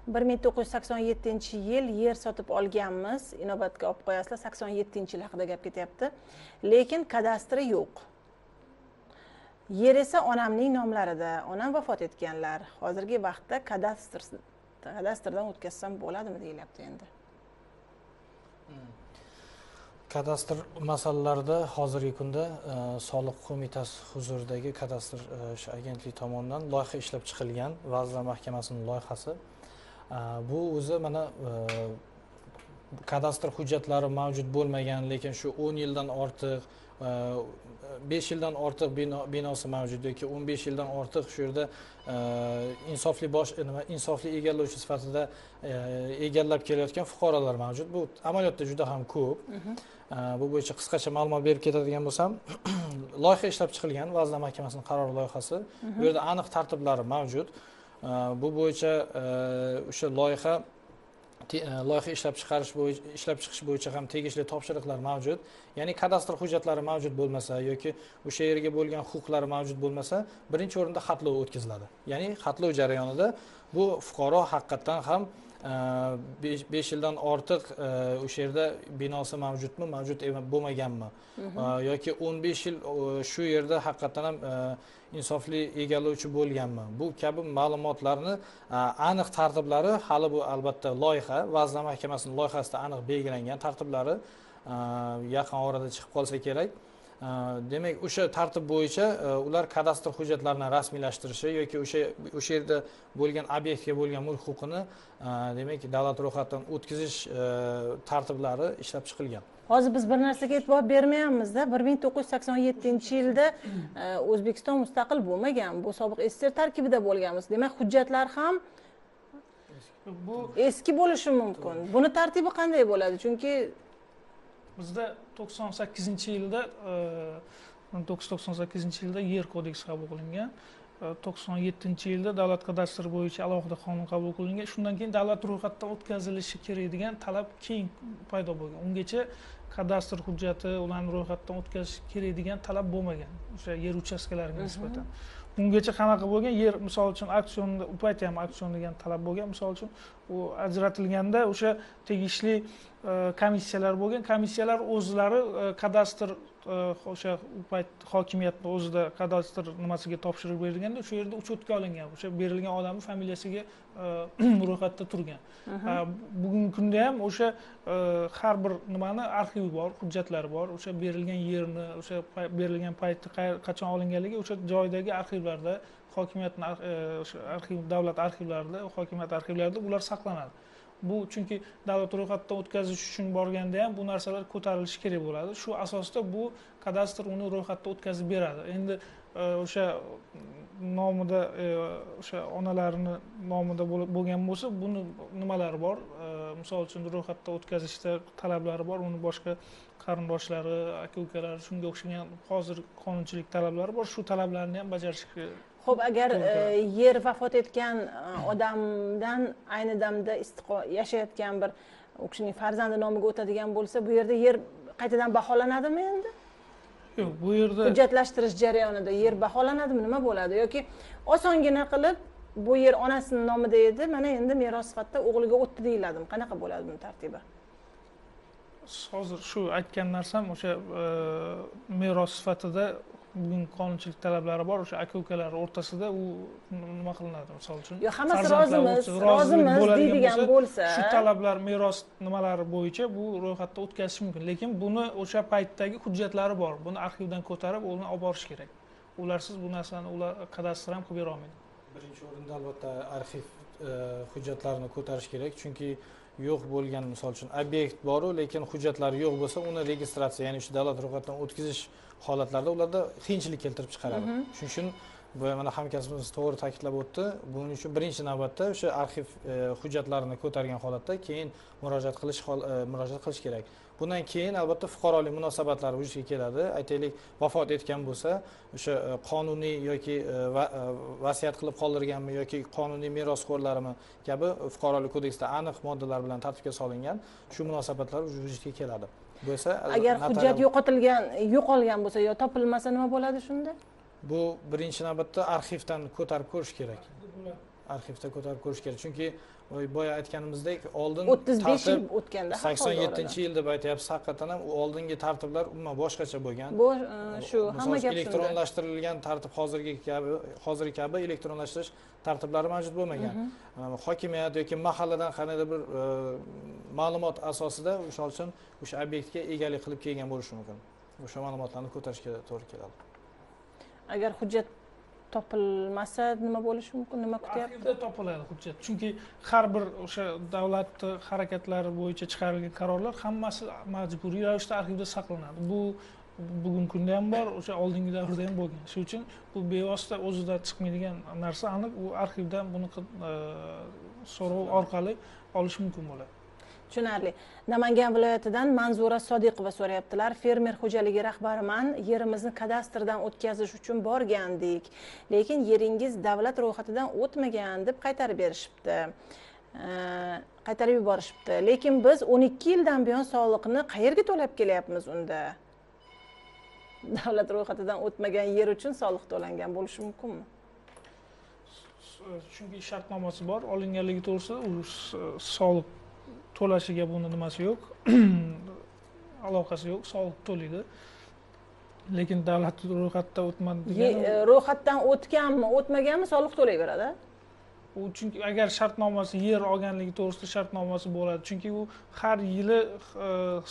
Bir ming to'qqiz yuz sakson yettinchi yil yer sotib olganmiz. Inobatga olib qo'yasizlar sakson yettinchi yil haqida gap ketyapti. Lekin kadastri yo'q. Yer esa onamning nomlarida. Onam vafot etganlar. Hozirgi vaqtda kadastr kadastrdan o'tkazsam bo'ladimi deyilyapti endi. Kadastr masalalarida hozirgi kunda e, soliq qo'mitasi huzuridagi kadastr e, tomonidan loyiha ishlab chiqilgan vazirlar mahkamasining loyihasi. E, bu o'zi mana e, kadastr hujjatlari mavjud bo'lmagan lekin shu o'n yildan ortiq e, besh yildan ortiq bino binosi mavjud yoki o'n besh yildan ortiq shu yerda e, insofli bosh e, nima insofli egallovchi sifatida egallab kelayotgan fuqarolar mavjud. Bu amaliyotda juda ham ko'p. Mhmm. Bu bo'yicha qisqacha ma'lumot berib ketadigan bo'lsam loyiha ishlab chiqilgan vazirlar mahkamasini qarori loyihasi. Bu yerda aniq tartiblari mavjud. Bu bo'yicha o'sha loyiha loyiha ishlab chiqarish bo'yicha ishlab chiqish bo'yicha ham tegishli topshiriqlar mavjud. Ya'ni kadastr hujjatlari mavjud bo'lmasa yoki o'sha yerga bo'lgan huquqlari mavjud bo'lmasa birinchi o'rinda xatlov o'tkaziladi. Ya'ni xatlov jarayonida bu fuqaro haqiqatdan ham besh yildan ortiq o'sha yerda binosi mavjudmi? Mavjud bo'lmaganmi? Yoki o'n besh yil shu yerda haqiqatdan ham insofli egallovchi bo'lganmi? Bu kabi ma'lumotlarni aniq tartiblari hali bu albatta loyiha vazirlar mahkamasini loyihasida aniq belgilangan tartiblari yaqin orada chiqib qolsa kerak demak o'sha tartib bo'yicha ular kadastr hujjatlarini rasmiylashtirishi yoki o'sha o'sha yerda bo'lgan obyektga bo'lgan mulk huquqini demak davlat ro'yxatidan o'tkazish tartiblari ishlab chiqilgan. Hozir biz bir narsaga e'tibor bermayapmizda bir ming to'qqiz yuz sakson yettinchi yilda o'zbekiston mustaqil bo'lmagan bu sobiq sssr tarkibida bo'lganmiz. Demak hujjatlar ham bu eski bo'lishi mumkin. Buni tartibi qanday bo'ladi? Chunki bizda to'qson sakkizinchi yilda to'qqiz yuz to'qson sakkizinchi yilda yer kodeksi qabul qilingan. To'qson yettinchi yilda davlat kadastri bo'yicha alohida qonun qabul qilingan. Shundan keyin davlat ro'yxatidan o'tkazilishi kerak degan talab keyin paydo bo'lgan. Ungacha kadastr hujjati ularni ro'yxatdan o'tkazish kerak degan talab bo'lmagan. O'sha yer uchastkalariga nisbatan ungacha qanaqa bo'lgan? Yer misol uchun auksionda u ham auksion degan talab bo'lgan. Misol uchun u ajratilganda o'sha tegishli e, komissiyalar bo'lgan. Komissiyalar o'zlari e, kadastr o'sha u payt hokimiyatni o'zida kadastr nimasiga topshiriq berilganda o'sha yerda uchetga olingan o'sha berilgan odamni familiyasiga ro'yxatda turgan bugungi kunda ham o'sha har bir nimani arxivi bor hujjatlari bor o'sha berilgan yerni o'sha berilgan paytda qachon olinganligi o'sha joydagi arxivlarda hokimiyatni o'sha arxiv davlat arxivlarida hokimiyat arxivlarida ular saqlanadi bu chunki davlat ro'yxatidan o'tkazish uchun borganda ham bu narsalar ko'tarilishi kerak bo'ladi. Shu asosda bu kadastr uni ro'yxatdan o'tkazib beradi. Endi e, o'sha nomida e, o'sha onalarini nomida bo'lgan bo'lsa buni nimalari bor? E, misol uchun ro'yxatdan o'tkazishda talablari bor uni boshqa qarindoshlari aka ukalari shunga o'xshagan hozir qonunchilik talablari bor. Shu talablarni ham bajarishi ho'p agar yer vafot etgan odamdan ayni damda yashayotgan bir u kishining farzandi nomiga o'tadigan bo'lsa bu yerda yer qaytadan baholanadimi endi? Yo'q bu yerda hujjatlashtirish jarayonida yer baholanadimi nima bo'ladi? Yoki osongina qilib bu yer onasini nomida edi mana endi meros sifatida o'g'liga o'tdi deyiladimi? Qanaqa bo'ladi buni tartibi? Hozir shu aytgan narsam o'sha e, meros sifatida bugun qonunchilik talablari bor o'sha aka ukalar o'rtasida u nima qilinadi misol uchun? Yo hammasi rozimiz rozimiz deydigan bo'lsa. shu talablar meros nimalari bo'yicha bu ro'yxatda o'tkazish mumkin. Lekin buni o'sha paytdagi hujjatlari bor. Buni arxivdan ko'tarib uni olib borish kerak. Ularsiz bu narsani ular kadastr ham qilib berolmaydi birinchi o'rinda albatta arxiv e, hujjatlarini ko'tarish kerak. Chunki yo'q bo'lgan misol uchun obyekt boru lekin hujjatlari yo'q bo'lsa uni registratsiya ya'ni shu davlat ro'yxatidan o'tkazish holatlarida ularda qiyinchilik keltirib chiqaradi. Shuning uchun bu mana hamkasbimiz to'g'ri ta'kidlab o'tdi. Buning uchun birinchi navbatda o'sha arxiv e, hujjatlarini ko'targan holatda keyin murojaat qilish e, murojaat qilish kerak. Bundan keyin albatta fuqarolik munosabatlari vujudga keladi. Aytaylik vafot etgan bo'lsa o'sha e, qonuniy yoki va- vasiyat qilib qoldirganmi yoki qonuniy merosxo'rlarimi kabi fuqarolik kodeksida aniq moddalar bilan tartibga solingan shu munosabatlar vujudga keladi bu esa agar hujjat yo'qotilgan yo'qolgan bo'lsa yo topilmasa nima bo'ladi shunda? Bu birinchi navbatda arxivdan ko'tarib ko'rish kerak arxivda ko'tarib ko'rish kerak. Chunki oy- boya aytganimizdek oldin o'ttiz besh yil o'tganda sakson yettinchi yil deb aytyapsiz haqiqatdan ham oldingi tartiblar umuman boshqacha bo'lgan. Bu e, shu hamma gap elektronlashtirilgan tartib hozirgi kabi hozirgi kabi elektronlashtirish tartiblari mavjud bo'lmagan. Mhm. Hokimiyat yoki mahalladan qandaydir bir uh, ma'lumot asosida o'sha uchun o'sha obyektga egalik qilib kelgan bo'lishi mumkin. O'sha ma'lumotlarni ko'tarishga to'g'ri keladi. Agar hujjat topilmasa nima bo'lishi mumkin nima kutyapti? Arxivda topiladi hujjat. Chunki har bir o'sha davlatni harakatlari bo'yicha chiqarilgan qarorlar hammasi majburiy ravishda arxivda saqlanadi. Bu bugungi kunda ham bor o'sha oldingi davrda ham bo'lgan. Shuning uchun bu bevosita o'zidan chiqmaydigan narsa aniq. U arxivdan buni e, so'rov orqali olish mumkin bo'ladi. Tushunarli. Namangan viloyatidan manzura sodiqova so'rayaptilar. Fermer xo'jaligi rahbariman yerimizni kadastrdan o'tkazish uchun borgandik lekin yeringiz davlat ro'yxatidan o'tmagan deb qaytarib berishibdi. Qaytarib yuborishibdi. Lekin biz o'n ikki yildan buyon soliqni qayerga to'lab kelyapmiz unda? Davlat ro'yxatidan o'tmagan yer uchun soliq to'langan bo'lishi mumkinmi? Chunki shartnomasi bor olinganligi to'g'risida u soliq to'lashiga buni nimasi yo'q? Aloqasi yo'q soliq to'laydi lekin davlat ro'yxatidan o'tmadi degani e, ro'yxatdan o'tganmi o'tmaganmi soliq to'layveradi u chunki agar shartnomasi yer olganligi to'g'risida shartnomasi bo'ladi chunki u har yili e,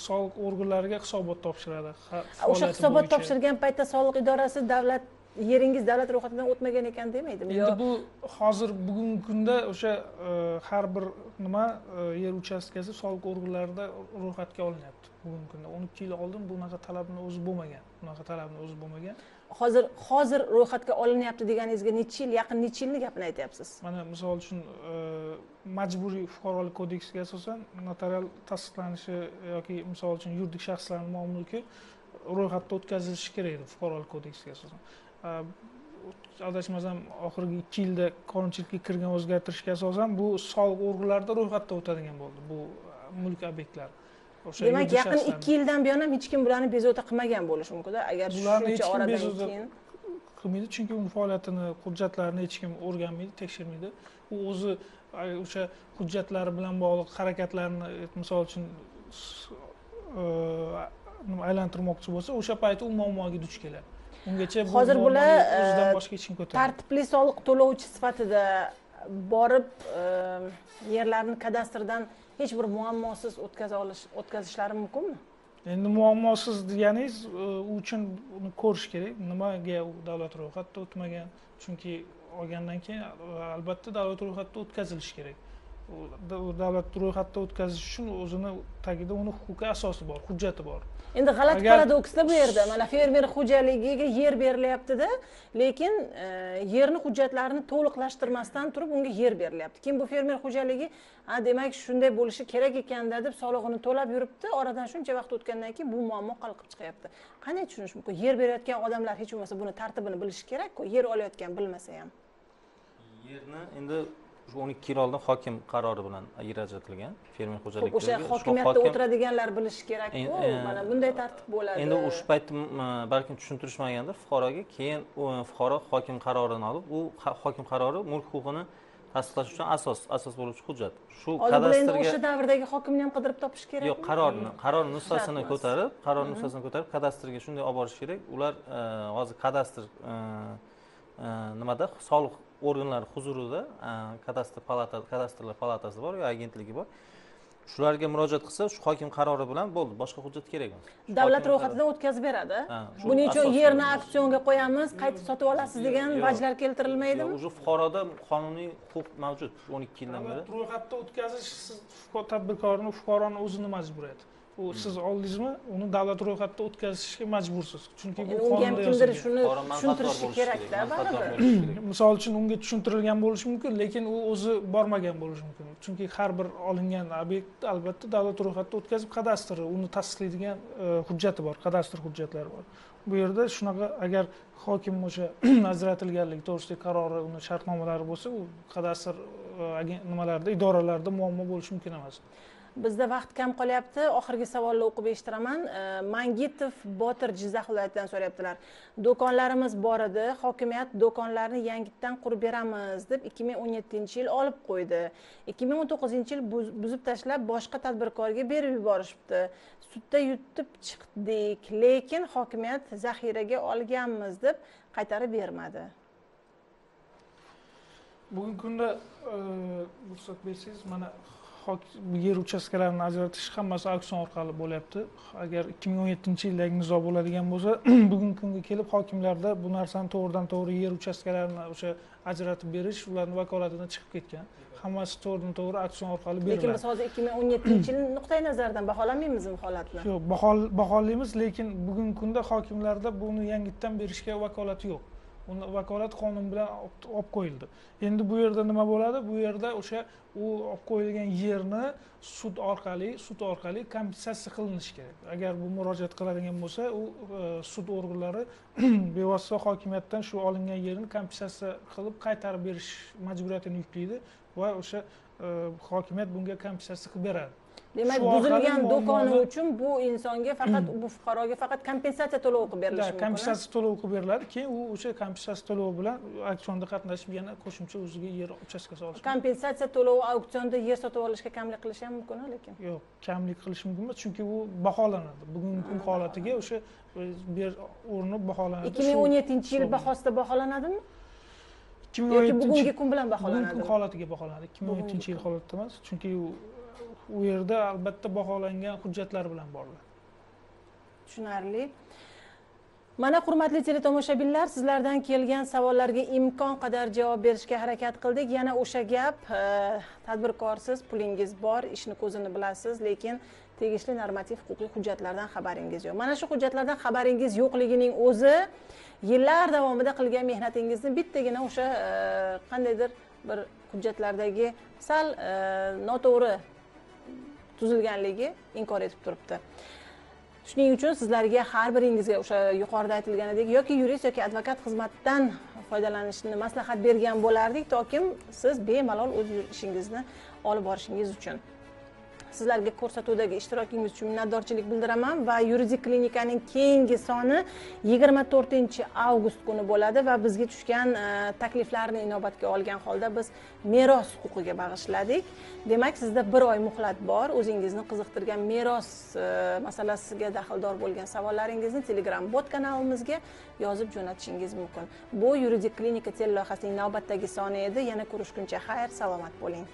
soliq organlariga hisobot topshiradi. Ha- o'sha hisobot topshirgan paytda soliq idorasi davlat yeringiz davlat ro'yxatidan o'tmagan ekan demaydimi endi bu hozir bugungi kunda o'sha e, har bir nima e, yer uchastkasi soliq organlarida ro'yxatga olinyapti bugungi kunda. O'n ikki yil oldin bunaqa talabni o'zi bo'lmagan bunaqa talabni o'zi bo'lmagan. Hozir hozir ro'yxatga olinyapti deganingizga necha yil yaqin necha yilni gapini aytyapsiz? Mana misol uchun e, majburiy fuqarolik kodeksiga asosan notarial tasdiqlanishi yoki misol uchun yuridik shaxslarni mol mulki ro'yxatda o'tkazilishi kerak edi fuqarolik kodeksiga asosan adashmasam oxirgi ikki yilda qonunchilikka kirgan o'zgartirishga asosan bu soliq organlarida ro'yxatda o'tadigan bo'ldi bu e, mulk obyektlari o'sha demak yaqin ikki yildan buyon ham hech kim bularni bezovta qilmagan bo'lishi mumkinda. Agar Bularni hech shuncha kim oradan bezovta- keyin qilmaydi chunki uni faoliyatini hujjatlarini hech kim o'rganmaydi tekshirmaydi. U o'zi o'sha hujjatlari bilan bog'liq harakatlarni e, misol uchun e, aylantirmoqchi bo'lsa o'sha payti u muammoga duch keladi ungacha Hozir bular, e, boshqa hech kim ko'tarmaydi tartibli soliq to'lovchi sifatida borib e, yerlarni kadastrdan hech bir muammosiz o'tkaza olish o'tkazishlari mumkinmi? Endi muammosiz deganingiz e, u uchun uni ko'rish kerak. Nimaga u davlat ro'yxatida o'tmagan? Chunki olgandan keyin albatta davlat ro'yxatida o'tkazilishi kerak davlat ro'yxatida o'tkazish uchun o'zini tagida uni huquqiy asosi bor hujjati bor. Endi g'alati paradoksda bu yerda mana fermer xo'jaligiga yer berilyaptida lekin e, yerni hujjatlarini to'liqlashtirmasdan turib unga yer berilyapti. Keyin bu fermer xo'jaligi ha demak shunday bo'lishi kerak ekanda deb solig'ini to'lab yuribdi. Oradan shuncha vaqt o'tgandan keyin bu muammo hal qilib chiqyapti. Qanday tushunish mumkin? Yer berayotgan odamlar hech bo'lmasa buni tartibini bilishi kerakku? Yer olayotgan bilmasa ham. Yerni endi shu o'n ikki yil oldin hokim qarori bilan yer ajratilgan fermer xo'jaliklariga o'sha hokimiyatda hokim- o'tiradiganlar bilishi kerak-ku e, mana bunday tartib bo'ladi. endi o'sha paytda m- balkim tushuntirishmagandir fuqaroga keyin u fuqaro hokim qarorini olib u hokim qarori mulk huquqini tasdiqlash uchun asos asos bo'luvchi hujjat. Shu kadastrga o'sha davrdagi hokimni ham qidirib topish kerak yo'q qarorni qaror nusxasini ko'tarib qaror nusxasini ko'tarib kadastrga shunday olib borish kerak. Ular e, hozir kadastr e, e, nimada? Soliq organlari huzurida e, kadastr palata kadastrlar palatasi bor yo agentligi bor. Shularga murojaat qilsa shu hokim qarori bilan bo'ldi. Boshqa hujjat kerak emas. Davlat ro'yxatidan o'tkazib beradi. Buning uchun yerni auksionga qo'yamiz qaytib sotib olasiz degan vajlar keltirilmaydimi уже fuqaroda qonuniy huquq mavjud. O'n ikki yildan beri. Davlat ro'yxatda o'tkazish tadbirkorni fuqaroni o'zini majburiyati u siz oldingizmi? Uni davlat ro'yxatida o'tkazishga majbursiz. Chunki bu unga ham qonunda kimdir shuni tushuntirishi kerakda baribir. misol uchun unga tushuntirilgan bo'lishi mumkin lekin u o'zi bormagan bo'lishi mumkin. Chunki har bir olingan obyekt albatta davlat ro'yxatida o'tkazib kadastri uni tasdiqlaydigan e, hujjati bor kadastr hujjatlari bor. Bu yerda shunaqa agar hokim o'sha ajratilganligi to'g'risidagi qarori uni shartnomalari bo'lsa u kadastr e, nimalarida idoralarda muammo bo'lishi mumkin emas bizda vaqt kam qolyapti. Oxirgi savolni o'qib eshitiraman. E, Mangitov botir jizzax viloyatidan so'rayaptilar. Do'konlarimiz bor edi. Hokimiyat do'konlarni yangitdan qurib beramiz deb ikki ming o'n yettinchi yil olib qo'ydi. ikki ming o'n to'qqizinchi yil buzib tashlab boshqa tadbirkorga berib yuborishibdi. Sudda yutib chiqdik lekin hokimiyat zaxiraga olganmiz deb qaytarib bermadi. Bugungi kunda e, ruxsat bersangiz mana yer uchastkalarini ajratish hammasi auksion orqali bo'lyapti. Agar ikki ming o'n yettinchi yildagi nizo bo'ladigan bo'lsa bugungi kunga kelib hokimlarda bu narsani to'g'ridan to'g'ri yer uchastkalarini o'sha ajratib berish ularni vakolatidan chiqib ketgan. Hammasi to'g'ridan to'g'ri auksion orqali lekin biz beriladi hozir ikki ming o'n yettinchi yil nuqtai nazaridan baholamaymiz holatni? Yo'q bahol- baholaymiz lekin bugungi kunda hokimlarda buni yangitdan berishga vakolati yo'q uni vakolat qonun bilan olib qo'yildi. Endi bu yerda nima bo'ladi? Bu yerda o'sha u olib qo'yilgan yerni sud orqali sud orqali kompensatsiya qilinishi kerak. Agar bu murojaat qiladigan bo'lsa u e, sud organlari bevosita hokimiyatdan shu olingan yerni kompensatsiya qilib qaytarib berish majburiyatini yuklaydi va o'sha e, hokimiyat bunga kompensatsiya qilib beradi. Demak buzilgan do'koni uchun bu insonga faqat bu fuqaroga faqat kompensatsiya to'lovi qilib berilishi mumkin kompensatsiya to'lovi qilib beriladi keyin u o'sha kompensatsiya to'lovi bilan auksionda qatnashib yana qo'shimcha o'ziga yer uchastkasi mumkin. kompensatsiya to'lovi auksionda yer sotib olishga kamlik qilishi ham mumkin lekin? Yo'q kamlik qilish mumkin emas chunki u baholanadi. Bugungi kun holatiga o'sha e, o'rni baholanadi. Ikki ming o'n yettinchi yil bahosida baholanadimi? ikki ming o'n yettinchi bugungi kun bilan bugungi kun holatiga baholanadi. ikki ming o'n yettinchi yil holatida emas chunki u u yerda albatta baholangan hujjatlar bilan boriladi tushunarli. Mana hurmatli teletomoshabinlar sizlardan kelgan savollarga imkon qadar javob berishga harakat qildik. Yana o'sha gap e, tadbirkorsiz pulingiz bor ishni ko'zini bilasiz lekin tegishli normativ huquqiy hujjatlardan xabaringiz yo'q. Mana shu hujjatlardan xabaringiz yo'qligining o'zi yillar davomida qilgan mehnatingizni bittagina o'sha e, qandaydir bir hujjatlardagi sal e, noto'g'ri tuzilganligi inkor etib turibdi. Shuning uchun sizlarga har biringizga o'sha yuqorida aytilganidek yoki yurist yoki advokat xizmatidan foydalanishni maslahat bergan bo'lardik toki siz bemalol o'z ishingizni olib borishingiz uchun. Sizlarga ko'rsatuvdagi ishtirokingiz uchun minnatdorchilik bildiraman va yuridik klinikaning keyingi soni yigirma to'rtinchi avgust kuni bo'ladi va bizga tushgan e, takliflarni inobatga olgan holda biz meros huquqiga bag'ishladik. Demak sizda bir oy muhlat bor. O'zingizni qiziqtirgan meros e, masalasiga daxldor bo'lgan savollaringizni telegram bot kanalimizga yozib jo'natishingiz mumkin. Bu yuridik klinika teleloyihasining navbatdagi soni edi. Yana ko'rishguncha xayr salomat bo'ling.